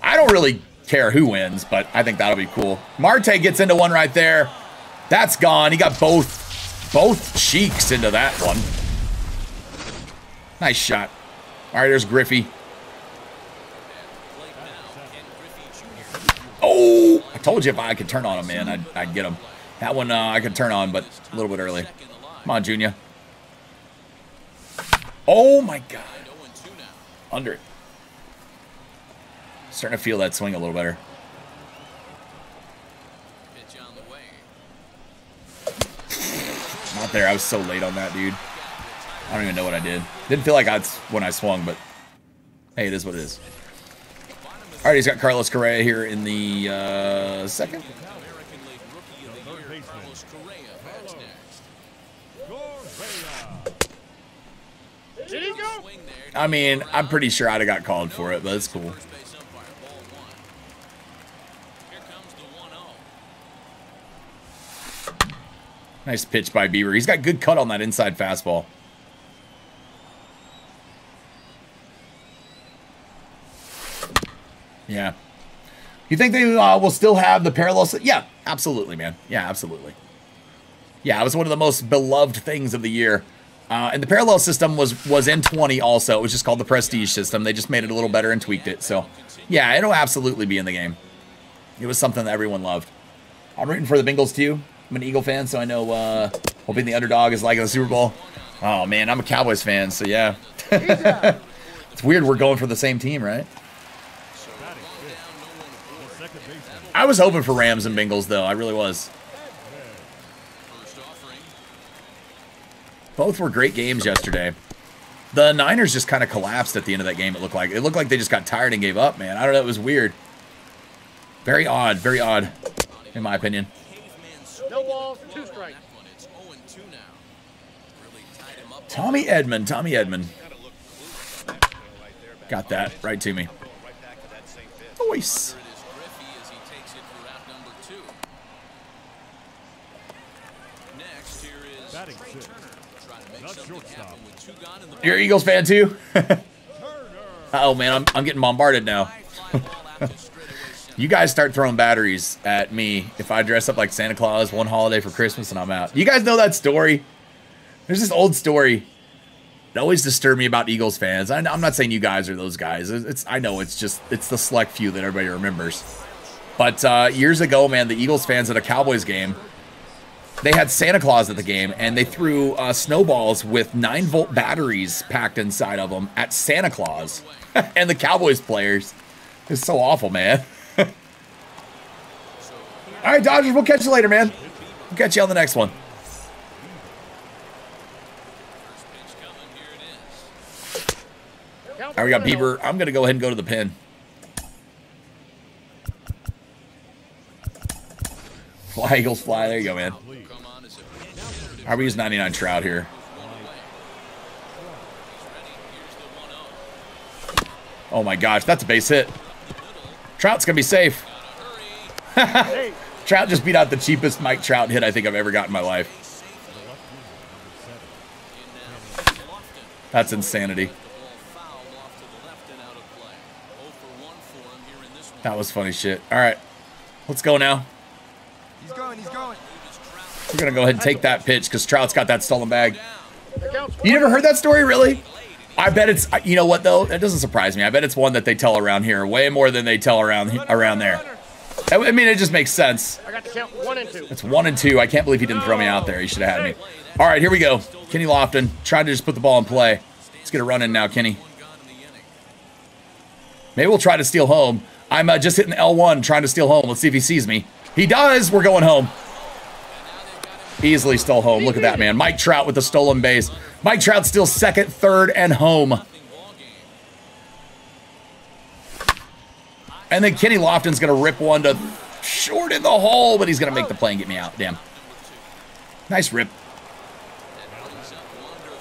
I don't really care who wins, but I think that'll be cool. Marte gets into one right there. That's gone. He got both both cheeks into that one. Nice shot. All right, there's Griffey. Oh, I told you if I could turn on him, man, I'd, I'd get him. That one uh, I could turn on, but a little bit early. Come on, Junior. Oh my God. Under it. Starting to feel that swing a little better. Not there. I was so late on that, dude. I don't even know what I did. Didn't feel like I when I swung, but hey, it is what it is. All right, he's got Carlos Correa here in the uh, second. American League Rookie of the Year, Carlos Correa, bats next. Correa. Did he go? Swing there. I mean, I'm pretty sure I'd have got called for it, but it's cool. First base umpire, ball one. Here comes the. 1-0. Nice pitch by Bieber. He's got good cut on that inside fastball. Yeah. You think they uh, will still have the parallel? Yeah, absolutely, man. Yeah, absolutely. Yeah, it was one of the most beloved things of the year. Uh, and the parallel system was was in 20 also. It was just called the Prestige system. They just made it a little better and tweaked it. So, yeah, it'll absolutely be in the game. It was something that everyone loved. I'm rooting for the Bengals too. I'm an Eagle fan, so I know uh, hoping the underdog is like the Super Bowl. Oh man, I'm a Cowboys fan, so yeah. <laughs> it's weird we're going for the same team, right? I was hoping for Rams and Bengals though. I really was. First offering. Both were great games yesterday. The Niners just kind of collapsed at the end of that game. It looked like it looked like they just got tired and gave up. Man, I don't know. It was weird. Very odd. Very odd, in my opinion. No balls, two strikes. That one, it's 0-2 now. Really tied him up. Tommy Edman. Tommy Edman Gotta look clueless on that right there. back got that right to me. Going right back to that same pitch. Voice. It is You're an Eagles fan too? <laughs> oh man, I'm I'm getting bombarded now. <laughs> You guys start throwing batteries at me if I dress up like Santa Claus one holiday for Christmas and I'm out. You guys know that story? There's this old story. that always disturbed me about Eagles fans. I, I'm not saying you guys are those guys. It's I know it's just it's the select few that everybody remembers. But uh, years ago, man, the Eagles fans at a Cowboys game, they had Santa Claus at the game, and they threw uh, snowballs with nine volt batteries packed inside of them at Santa Claus <laughs> and the Cowboys players. It's so awful, man. <laughs> All right, Dodgers, we'll catch you later, man. We'll catch you on the next one. All right, we got Bieber. I'm going to go ahead and go to the pin. <laughs> Fly, Eagles, fly. There you go, man. Right, we use 99 Trout here. one away. He's ready. Here's the 1-0. Oh my gosh, that's a base hit. Trout's gonna be safe. <laughs> Trout just beat out the cheapest Mike Trout hit I think I've ever got in my life. That's insanity. The ball fouled off to the left and out of play. 0 for 1 for him here in this one. That was funny shit. All right, let's go now. He's going, he's going. We're gonna go ahead and take that pitch because Trout's got that stolen bag. You never heard that story, really? I bet it's. You know what though? That doesn't surprise me. I bet it's one that they tell around here way more than they tell around around there. I I mean, it just makes sense. I got the count one and two. It's one and two. I can't believe he didn't throw me out there. He should have had me. All right, here we go. Kenny Lofton trying to just put the ball in play. Let's get a run in now, Kenny. One gone in the inning. Maybe we'll try to steal home. I'm uh, just hitting L1 trying to steal home. Let's see if he sees me. He does. We're going home. Easily still home. Look at that, man. Mike Trout with the stolen base. Mike Trout still second, third, and home. And then Kenny Lofton's going to rip one to short in the hole, but he's going to make the play and get me out. Damn. Nice rip.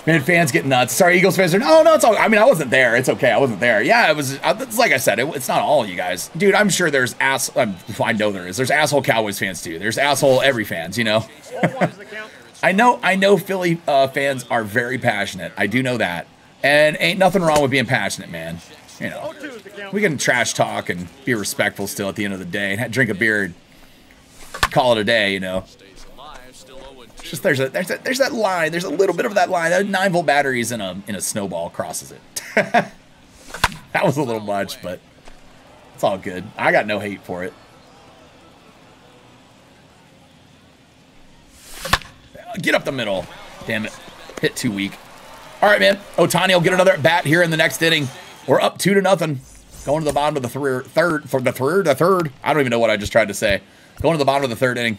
Man, fans get nuts. Sorry, Eagles fans are. No, no, it's all. I mean, I wasn't there. It's okay. I wasn't there. Yeah, it was. uh, It's like I said. It, it's not all you guys, dude. I'm sure there's ass. Um, I know there is. There's asshole Cowboys fans too. There's asshole every fans. You know. <laughs> I know. I know Philly uh, fans are very passionate. I do know that, and ain't nothing wrong with being passionate, man. You know, we can trash talk and be respectful still at the end of the day, and drink a beer, call it a day. You know. Just there's a there's a, there's that line. There's a little bit of that line. That nine volt batteries in a in a snowball crosses it. <laughs> that was a little much, but it's all good. I got no hate for it. Get up the middle. Damn it. Hit too weak. All right, man. Ohtani will get another bat here in the next inning. We're up two to nothing. Going to the bottom of the thir- third for the third, the third. I don't even know what I just tried to say. Going to the bottom of the third inning.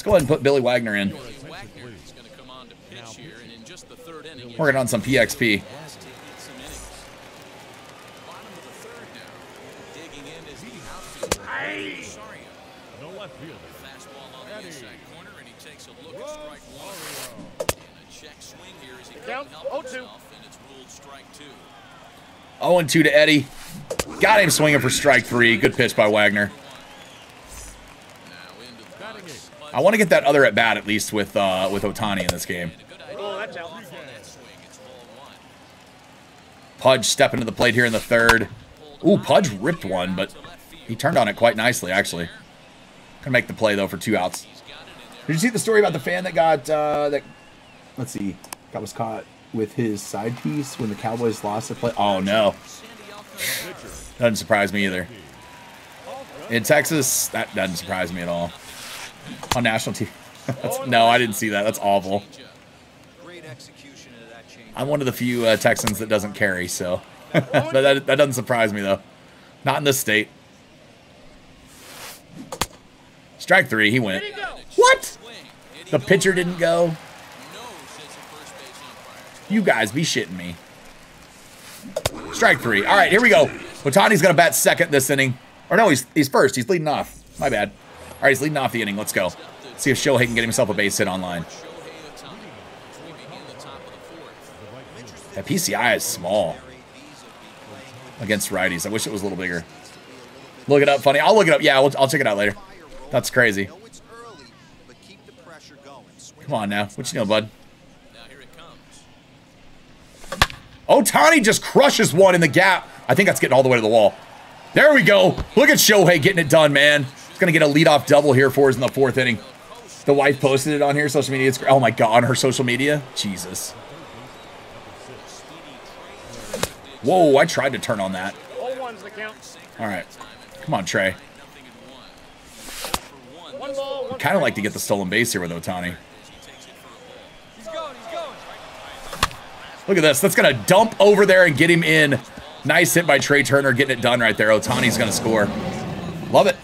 Let's go ahead and put Billy Wagner in. Working on some PXP. has to eat some innings. Bottom of the third now. Digging in is the outfielder. Rosario. No left fielder. Fastball on the inside corner, and he takes a look at strike one. And a check swing here as he count, couldn't help 0-2. himself, and it's ruled strike two. 0 and 2 to Eddie. Got him swinging for strike three. Good pitch by Wagner. Now into the box. I want to get that other at bat at least with uh, with Ohtani in this game. That. Pudge stepping to the plate here in the third. Ooh, Pudge ripped one, but he turned on it quite nicely actually. Gonna make the play though for two outs. Did you see the story about the fan that got uh, that? Let's see, got was caught with his side piece when the Cowboys lost the play. Oh no, doesn't surprise me either. In Texas, that doesn't surprise me at all. On national TV, <laughs> That's- no, I didn't see that. That's awful. Great execution of that change. I'm one of the few uh, Texans that doesn't carry, so <laughs> but that, that doesn't surprise me though. Not in this state. Strike three, he went. There you go. What? Swing. And he The pitcher didn't go. Nose as a first base umpire. You guys be shitting me. Strike three. All right, here we go. Ohtani's gonna bat second this inning. Or no, he's he's first. He's leading off. My bad. All right, he's leading off the inning. Let's go. See if Shohei can get himself a base hit online. That PCI is small against righties. I wish it was a little bigger. Look it up, funny. I'll look it up. Yeah, I'll, I'll check it out later. That's crazy. Come on now. What you know, bud? Ohtani just crushes one in the gap. I think that's getting all the way to the wall. There we go. Look at Shohei getting it done, man. He's gonna get a leadoff double here for us in the fourth inning. The wife posted it on here, social media. It's, oh my god, on her social media. Jesus. Whoa, I tried to turn on that. All right. Come on, Trea. Kind of like to get the stolen base here with Ohtani. Going, going. Look at this. That's going to dump over there and get him in. Nice hit by Trea Turner, getting it done right there. Ohtani's going to score. Love it.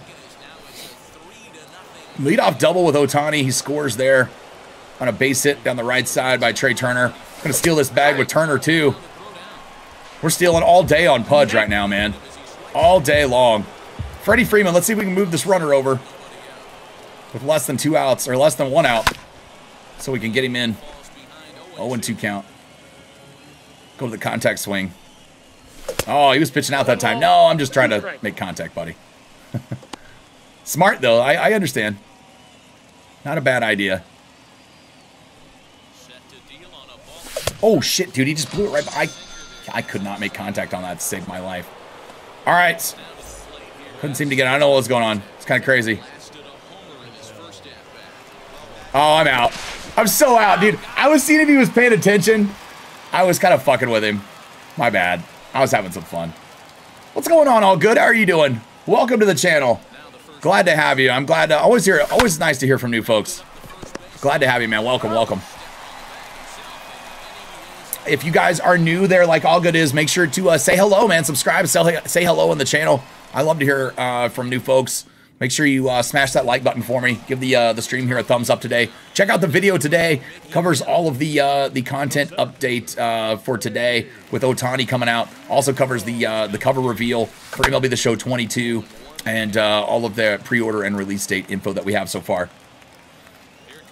Leadoff double with Ohtani. He scores there on a base hit down the right side by Trea Turner. Going to steal this bag with Turner, too. We're stealing all day on Pudge right now, man. All day long. Freddie Freeman, let's see if we can move this runner over. with less than two outs or less than one out, so we can get him in. Falls behind 0 and 2 count. Go to the contact swing. Oh, he was pitching out that time. No, I'm just trying to make contact, buddy. <laughs> Smart though. I, I understand. Not a bad idea. Oh shit, dude! He just blew it right. By. I I could not make contact on that to save my life. All right, couldn't seem to get. I don't know what's going on. It's kind of crazy. Oh, I'm out. I'm so out, dude. I was seeing if he was paying attention. I was kind of fucking with him. My bad. I was having some fun. What's going on? All good? How are you doing? Welcome to the channel. Glad to have you. I'm glad to always hear. Always nice to hear from new folks. Glad to have you, man. Welcome, welcome. If you guys are new there, like all good is, make sure to uh, say hello, man. Subscribe, say, say hello on the channel. I love to hear uh, from new folks. Make sure you uh, smash that like button for me. Give the uh, the stream here a thumbs up today. Check out the video today. Covers all of the uh, the content update uh, for today with Ohtani coming out. Also covers the uh, the cover reveal for MLB The Show 22 and uh, all of the pre-order and release date info that we have so far.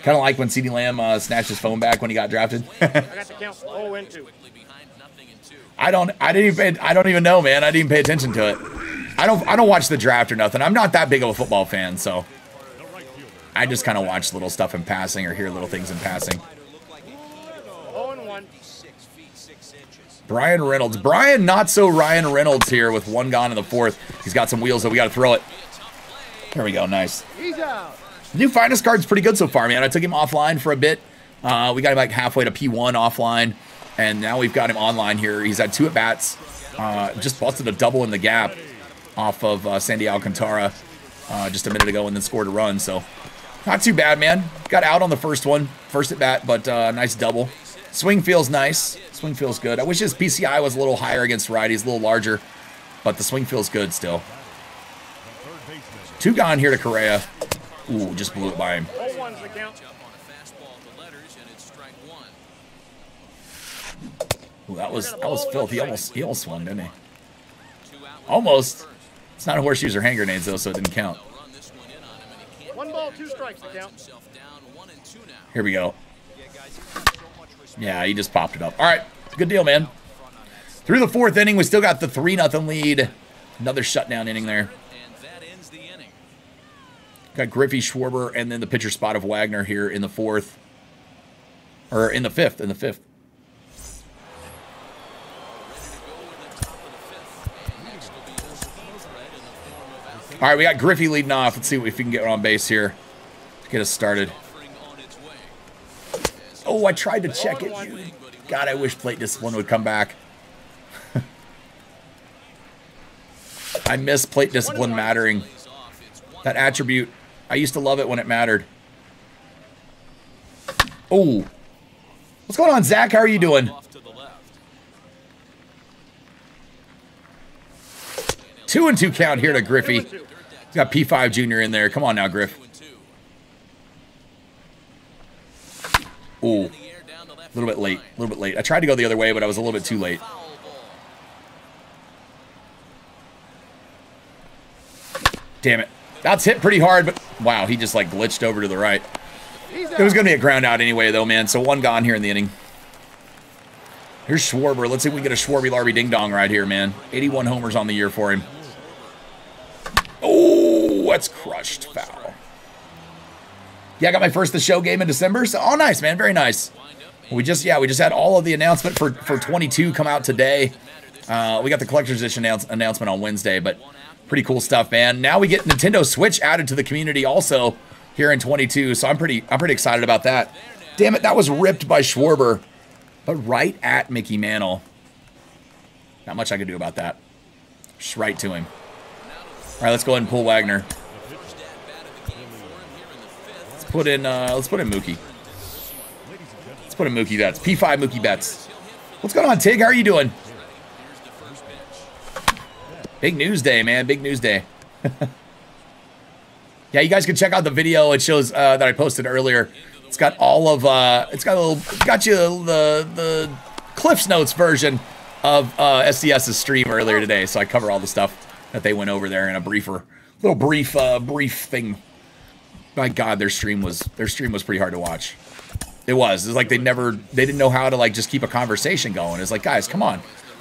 Kind of like when CeeDee Lamb uh, snatched his phone back when he got drafted. <laughs> I got the count 0 and 2. quickly behind nothing and two. I don't. I didn't even. I don't even know, man. I didn't even pay attention to it. I don't. I don't watch the draft or nothing. I'm not that big of a football fan, so The right fielder. I just kind of watch little stuff in passing or hear little things in passing. Bryan Reynolds. Bryan, not so Ryan Reynolds here with one gone in the fourth. He's got some wheels, so we got to throw it. There we go. Nice. He's out. New finest card's pretty good so far, man. I took him offline for a bit. Uh, we got him like halfway to P1 offline, and now we've got him online here. He's had two at bats, uh, just busted a double in the gap off of uh, Sandy Alcantara uh, just a minute ago, and then scored a run. So not too bad, man. Got out on the first one, first at bat, but uh, nice double. Swing feels nice. Swing feels good. I wish his PCI was a little higher against righties, a little larger, but the swing feels good still. Two gone here to Correa. Ooh, just blew it by him. 0 1's the count. Up on a fastball to letters, and it's strike one. Ooh, that was that was filthy. He almost he almost swung, didn't he? Almost. It's not a horseshoes or hand grenades though, so it didn't count. They'll run this one in on him, and he can't One get ball, two strikes to count. himself down one and two now. Here we go. Yeah, guys, he's got so much respect Yeah, he just popped it up. All right, good deal, man. Through the fourth inning, we still got the three nothing lead. Another shutdown inning there. Got Griffey, Schwarber, and then the pitcher spot of Wagner here in the fourth, or in the fifth. In the fifth. All right, we got Griffey leading off. Let's see if we can get on base here to get us started. Offering on its way. Oh, I tried to check it. God, I wish plate discipline would come back. <laughs> I miss plate discipline mattering. Lays off. It's one That attribute, I used to love it when it mattered. Oh, what's going on, Zach? How are you doing? off to the left. Two and two count here to Griffey. He's got P5 Junior in there. Come on now, Griff. Two and two. Ooh, a little bit late. A little bit late. I tried to go the other way, but I was a little bit too late. Damn it. That's hit pretty hard, but wow, he just like glitched over to the right. It was going to be a ground out anyway, though, man. So one gone here in the inning. Here's Schwarber. Let's see if we can get a Schwarby Larby Ding Dong right here, man. 81 homers on the year for him. Oh, that's crushed. Foul. Yeah, I got my first the show game in December. So, oh, nice, man. Very nice. We just, yeah, we just had all of the announcement for for 22 come out today. Uh, we got the collector's edition announce, announcement on Wednesday, but pretty cool stuff, man. Now we get Nintendo Switch added to the community also here in 22, so I'm pretty I'm pretty excited about that. Damn it, that was ripped by Schwarber, but right at Mickey Mantle. Not much I could do about that. Just right to him. All right, let's go ahead and pull Wagner. Put in uh, let's put in Mookie. Let's put in Mookie Betts. P5 Mookie Betts. What's going on, Tig? How are you doing? Big news day, man. Big news day. <laughs> yeah, you guys can check out the video. It shows uh, that I posted earlier. It's got all of uh, it's got a little got you the the Cliff's Notes version of uh, SDS's stream earlier today. So I cover all the stuff that they went over there in a briefer, little brief uh, brief thing. My God, their stream was their stream was pretty hard to watch. It was. It's like they never they didn't know how to like just keep a conversation going. It's like, guys, come on.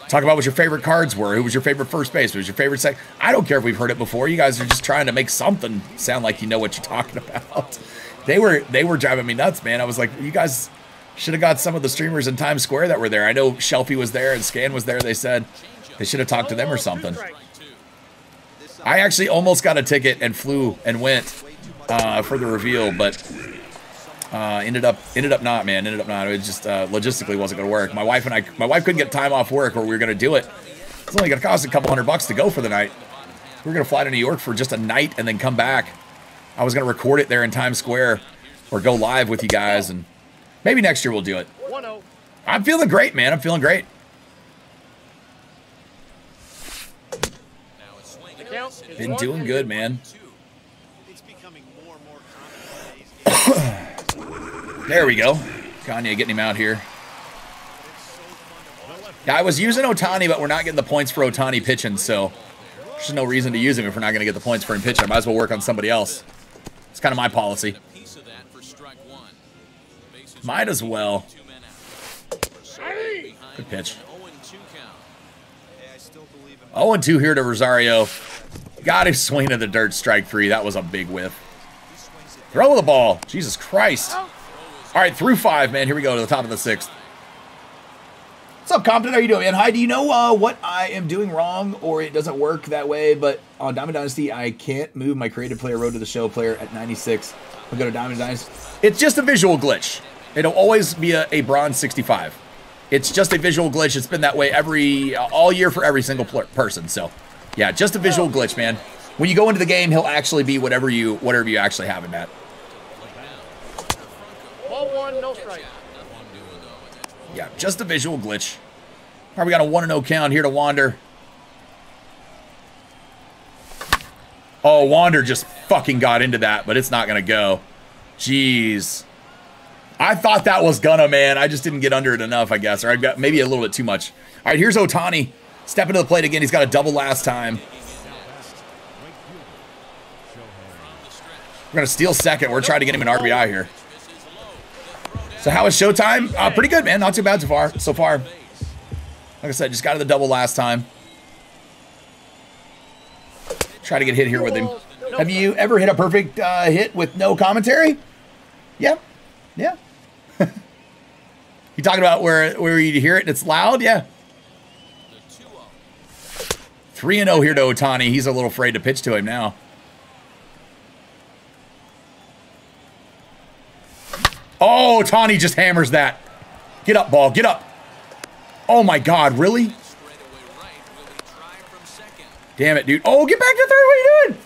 Talk about what your favorite cards were. Who was your favorite first base? Who was your favorite sec? I don't care if we've heard it before. You guys are just trying to make something sound like you know what you're talking about. <laughs> They were they were driving me nuts, man. I was like, you guys should have got some of the streamers in Times Square that were there. I know Shelfie was there and Scan was there. They said they should have talked to them or something. I actually almost got a ticket and flew and went uh, for the reveal, but uh, ended up ended up not, man. Ended up not. It just uh, logistically wasn't going to work. My wife and I, my wife couldn't get time off work, or we were going to do it. It's only going to cost a couple hundred bucks to go for the night. We were going to fly to New York for just a night and then come back. I was going to record it there in Times Square, or go live with you guys, and maybe next year we'll do it. I'm feeling great, man. I'm feeling great. Been doing good, man. It's becoming more and more common nowadays. There we go. Kanye getting him out here. Yeah, I was using Ohtani, but we're not getting the points for Ohtani pitching, so there's no reason to use him if we're not going to get the points for him pitching. I might as well work on somebody else. It's kind of my policy. Of Might as well. Good pitch. 0 2 count. Hey, I still believe in 0 2 here to Rosario. Got him swing to the dirt, strike three. That was a big whiff. Throw the ball. Jesus Christ. All right, through five, man. Here we go to the top of the sixth. What's up, Compton? How you doing, man? Hi. Do you know uh, what I am doing wrong, or it doesn't work that way? But on Diamond Dynasty, I can't move my creative player road to the show player at 96. I'll go to Diamond Dynasty. It's just a visual glitch. It'll always be a, a bronze 65. It's just a visual glitch. It's been that way every all year for every single pl- person. So, yeah, just a visual glitch, man. When you go into the game, he'll actually be whatever you whatever you actually have him at. Ball one, no strike. Yeah, just a visual glitch. We got a 1 0 count here to Wander. Oh, Wander just fucking got into that, but it's not going to go. Jeez. I thought that was gonna, man. I just didn't get under it enough, I guess. Or I got maybe a little bit too much. All right, here's Ohtani. Stepping to the plate again. He's got a double last time. We're to steal second. We're trying to get him an RBI here. So how is Showtime? Uh, pretty good, man. Not too bad so far. So far. Like I said, just got to the double last time. Try to get hit here with him. Have you ever hit a perfect uh, hit with no commentary? Yeah. Yeah. <laughs> you talking about where where you hear it and it's loud? Yeah. 3 and 0 here to Ohtani. He's a little afraid to pitch to him now. Oh, Ohtani just hammers that. Get up, ball. Get up. Oh my God, really? Damn it, dude. Oh, get back to third. What are you doing?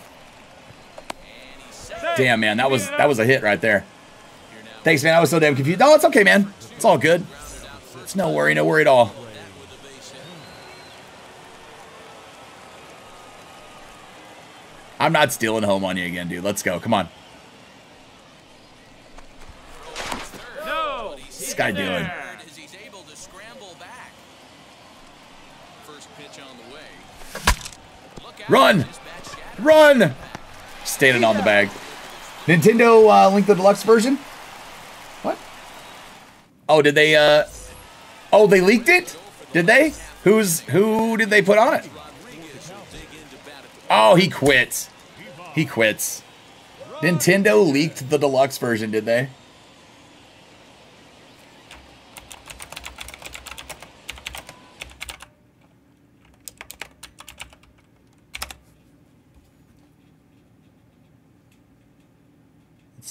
Damn, man, that was that was a hit right there. Thanks, man. I was so damn confused. No, it's okay, man. It's all good. It's no worry, no worry at all. I'm not stealing home on you again, dude. Let's go. Come on. No. What's this guy doing? As he's able to scramble back. First pitch on the way. Look out. Run! His bat shattered. Run! Standing on the bag. Nintendo uh, Link the Deluxe version? What? Oh, did they, uh... Oh, they leaked it? Did they? Who's, who did they put on it? Oh, he quits. He quits. Nintendo leaked the deluxe version, did they?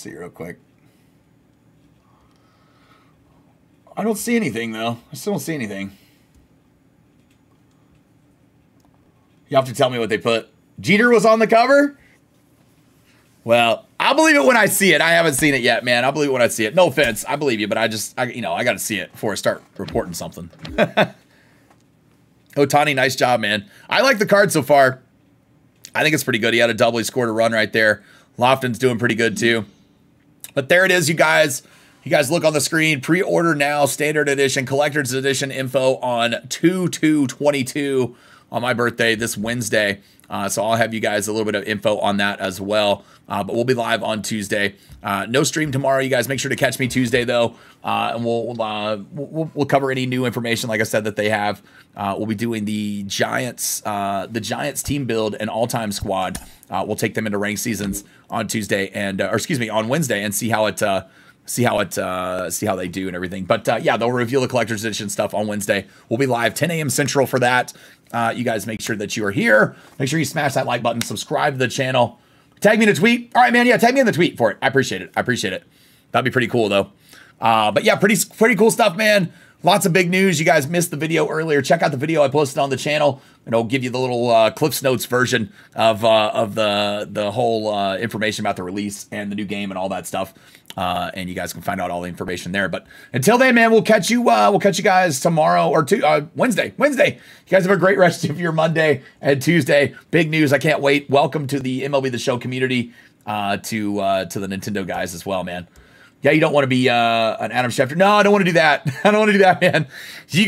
See real quick. I don't see anything though. I still don't see anything. You have to tell me what they put. Jeter was on the cover? Well, I'll believe it when I see it. I haven't seen it yet, man. I'll believe it when I see it. No offense. I believe you, but I just, I, you know, I got to see it before I start reporting something. <laughs> Ohtani, nice job, man. I like the card so far. I think it's pretty good. He had a double. He scored a run right there. Lofton's doing pretty good too. But there it is, you guys. You guys look on the screen. Pre-order now, standard edition, collector's edition info on 2 2 22 on my birthday this Wednesday. Uh, so I'll have you guys a little bit of info on that as well. Uh, but we'll be live on Tuesday. Uh, no stream tomorrow. You guys make sure to catch me Tuesday though, uh, and we'll, uh, we'll we'll cover any new information, like I said, that they have. Uh, we'll be doing the Giants the Giants team build and all time squad. We'll take them into ranked seasons on Tuesday and or excuse me on Wednesday and see how it. See how it uh, see how they do and everything. But uh, yeah, they'll reveal the collector's edition stuff on Wednesday. We'll be live 10 a.m. Central for that. Uh, you guys make sure that you are here. Make sure you smash that like button, subscribe to the channel, tag me in a tweet. All right, man. Yeah, tag me in the tweet for it. I appreciate it. I appreciate it. That'd be pretty cool though. Uh, but yeah, pretty pretty cool stuff, man. Lots of big news. You guys missed the video earlier. Check out the video I posted on the channel, and I'll give you the little uh, Cliff's Notes version of uh, of the the whole uh, information about the release and the new game and all that stuff. Uh, and you guys can find out all the information there. But until then, man, we'll catch you. Uh, we'll catch you guys tomorrow or to, uh, Wednesday. Wednesday. You guys have a great rest <laughs> of your Monday and Tuesday. Big news. I can't wait. Welcome to the MLB The Show community. Uh, to uh, to the Nintendo guys as well, man. Yeah, you don't want to be uh, an Adam Schefter. No, I don't want to do that. <laughs> I don't want to do that, man. You